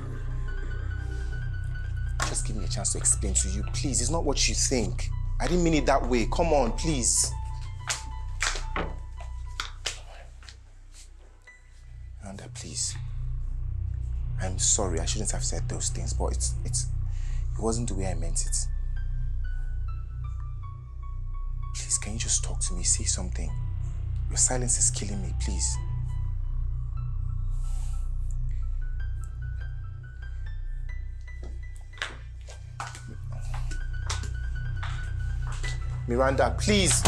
just give me a chance to explain to you. Please, it's not what you think. I didn't mean it that way. Come on, please. Please. I'm sorry. I shouldn't have said those things, but it's it's it wasn't the way I meant it. Please, can you just talk to me? Say something. Your silence is killing me, please. Miranda, please.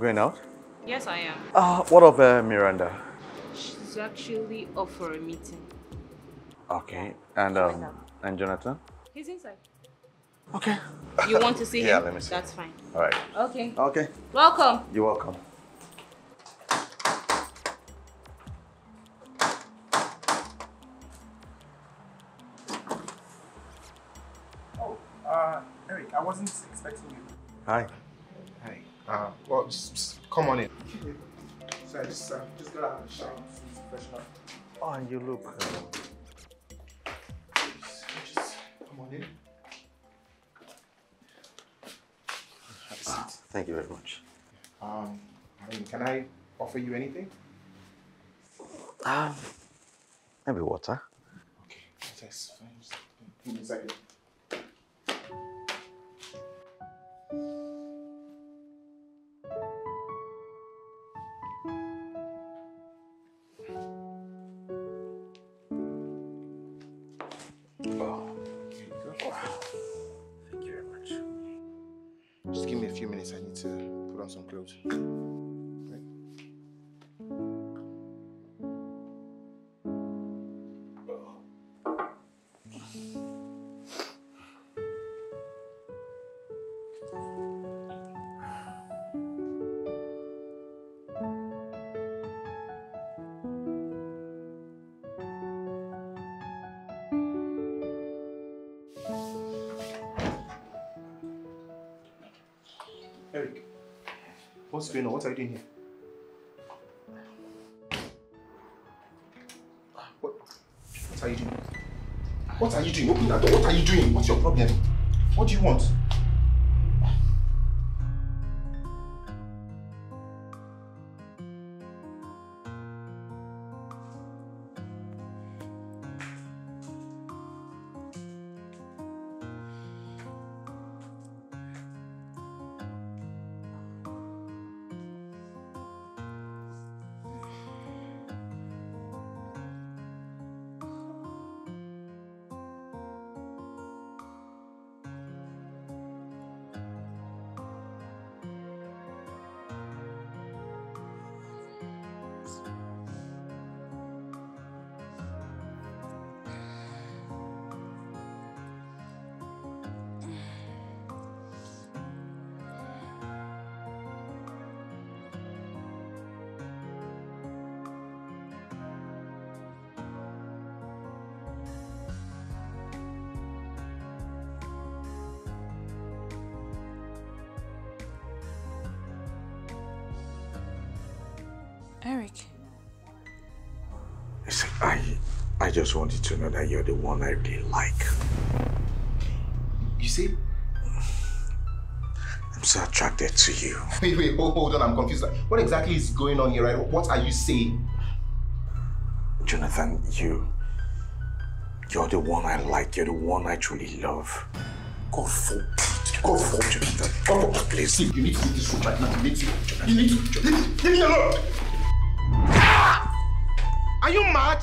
Going out? Yes, I am. Uh, what of uh, Miranda? She's actually off for a meeting. Okay. And um, and Jonathan? He's inside. Okay. You want to see Yeah, him? let me see. That's fine. All right. Okay. Okay. Welcome. You're welcome. Oh, uh, Eric, I wasn't expecting you. Hi. Hi. Uh, well, just, just come on in. So I just, uh, just got out of the shower. Oh, and you look. Uh, Just, just come on in. Have a seat. thank you very much. Um, I mean, can I offer you anything? Um, maybe water. Yes, fine. Just give me a second. Going on? What are you doing here? What, what are you doing? What are you doing? Open that door. What are you doing? What's your problem? What do you want? To know that you're the one I really like. You see? I'm so attracted to you. Wait, wait, hold, hold on. I'm confused. What exactly is going on here, right? What are you saying? Jonathan, you, you're the one I like. You're the one I truly love. God forbid. God forbid. God oh, forbid, please. See, you need to leave this room right now. You need to. You need to. Leave, leave me alone. Are you mad?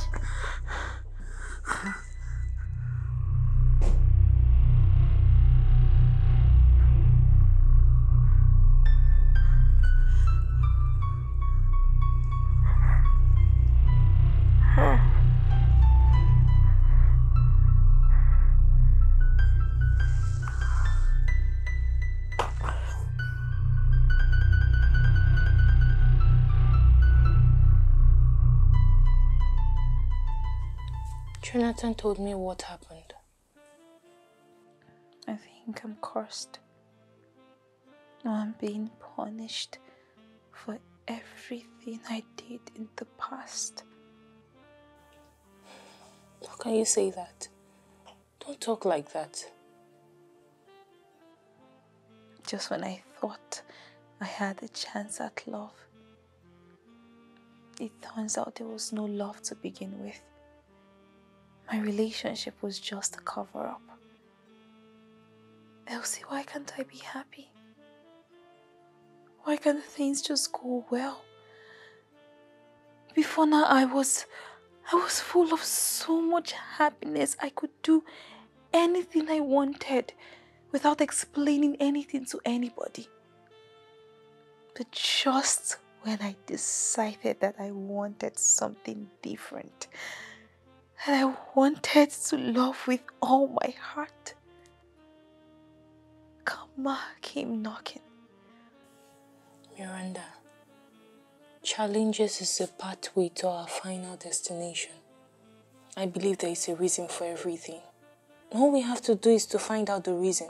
Jonathan told me what happened. I think I'm cursed. Now I'm being punished for everything I did in the past. How can you say that? Don't talk like that. Just when I thought I had a chance at love, it turns out there was no love to begin with. My relationship was just a cover up. Elsie, why can't I be happy? Why can't things just go well? Before now, I was, I was full of so much happiness. I could do anything I wanted without explaining anything to anybody. But just when I decided that I wanted something different, that I wanted to love with all my heart, Karma came knocking. Miranda, challenges is the pathway to our final destination. I believe there is a reason for everything. All we have to do is to find out the reason.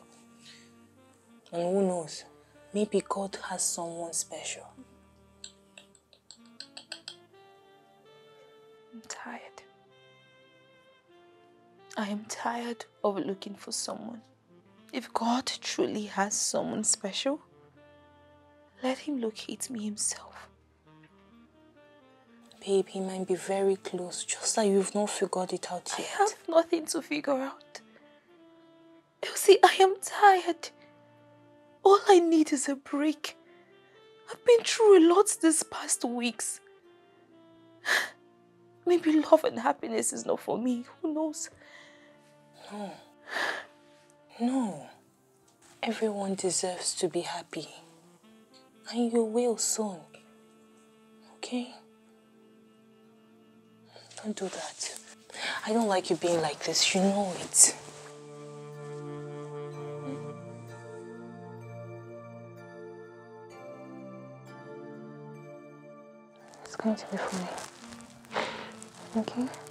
And who knows, maybe God has someone special. I'm tired. I am tired of looking for someone. If God truly has someone special, let him locate me himself. Babe, he might be very close, just like you've not figured it out yet. I have nothing to figure out. Elsie, I am tired. All I need is a break. I've been through a lot these past weeks. Maybe love and happiness is not for me. Who knows? No. No. Everyone deserves to be happy. And you will soon. Okay? Don't do that. I don't like you being like this. You know it. It's going to be fine. Okay?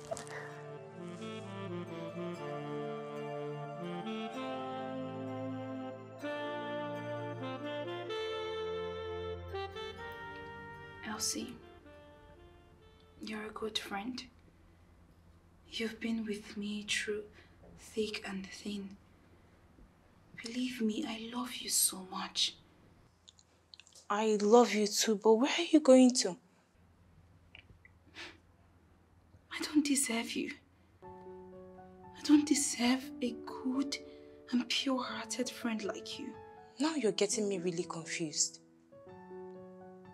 Good friend. You've been with me through thick and thin. Believe me, I love you so much. I love you too, but where are you going to? I don't deserve you. I don't deserve a good and pure hearted friend like you. Now you're getting me really confused.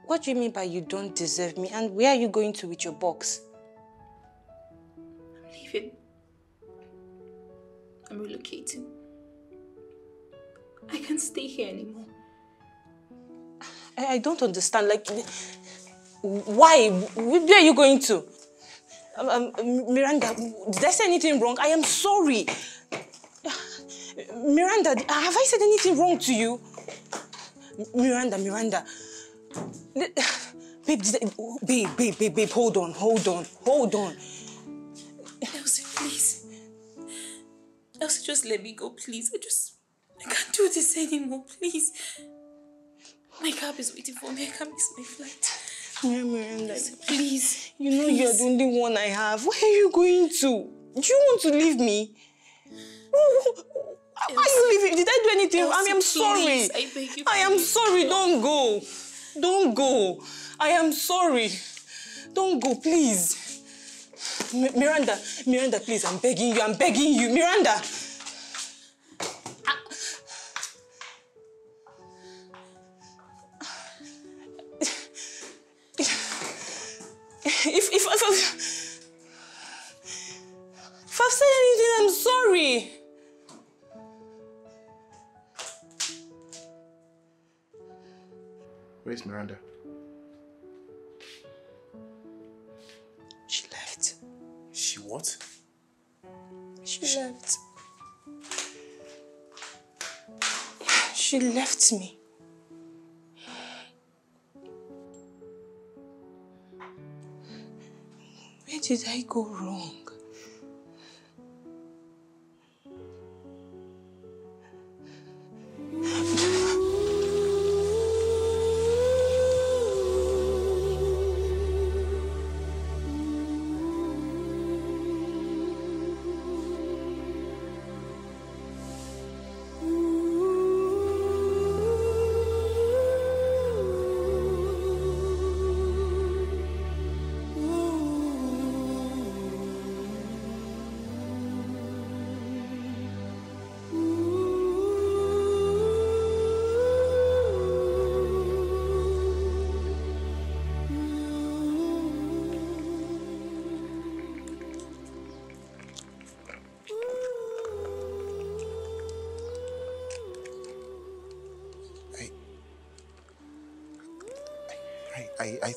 What do you mean by you don't deserve me? And where are you going to with your box? I'm leaving. I'm relocating. I can't stay here anymore. I, I don't understand. Like, why? Where are you going to? Um, um, Miranda, did I say anything wrong? I am sorry. Miranda, have I said anything wrong to you? Miranda, Miranda. Babe, did I, babe, babe, babe, babe, hold on, hold on, hold on. Elsie, please. Elsie, just let me go, please. I just, I can't do this anymore, please. My cab is waiting for me. I can't miss my flight. Yeah, Miranda, Elsie, please. You know you're the only one I have. Where are you going to? Do you want to leave me? Why are you leaving? Did I do anything? I mean, I'm Elsie, sorry. please, I beg you, I am please. sorry. Don't go. Don't go. I am sorry. Don't go, please. Mi- Miranda, Miranda, please, I'm begging you. I'm begging you. Miranda. If, if, if, if, if I've said anything, I'm sorry. Where's Miranda? She left. She what? She left. She left me. Where did I go wrong?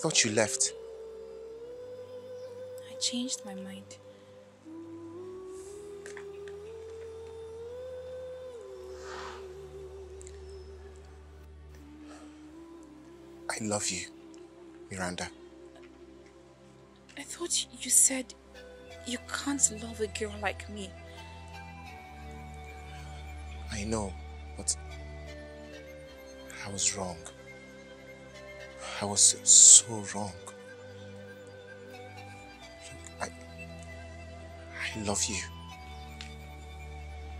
Thought you left. I changed my mind. I love you, Miranda. I thought you said you can't love a girl like me. I know, but I was wrong. I was so wrong. Look, I, I love you.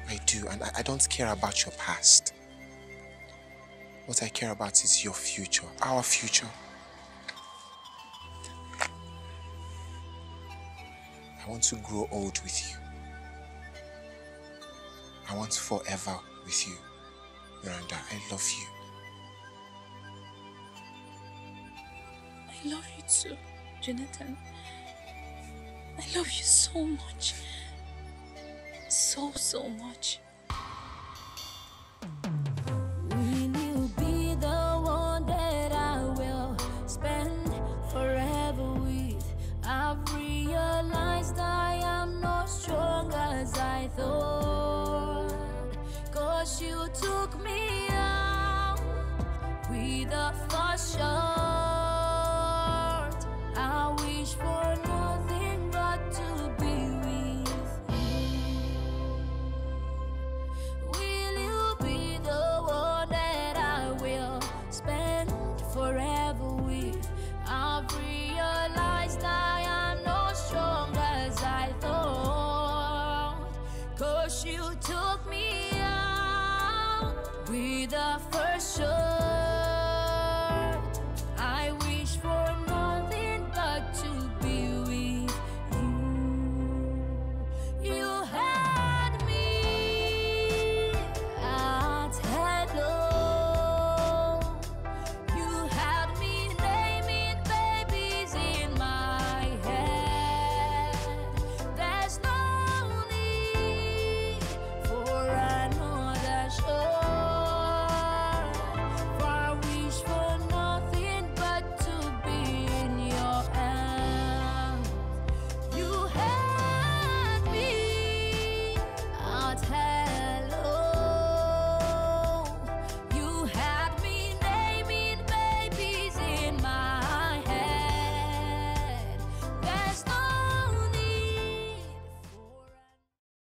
I do, and I, I don't care about your past. What I care about is your future, our future. I want to grow old with you. I want forever with you, Miranda. I love you. Too, Jonathan. I love you so much. So, so much.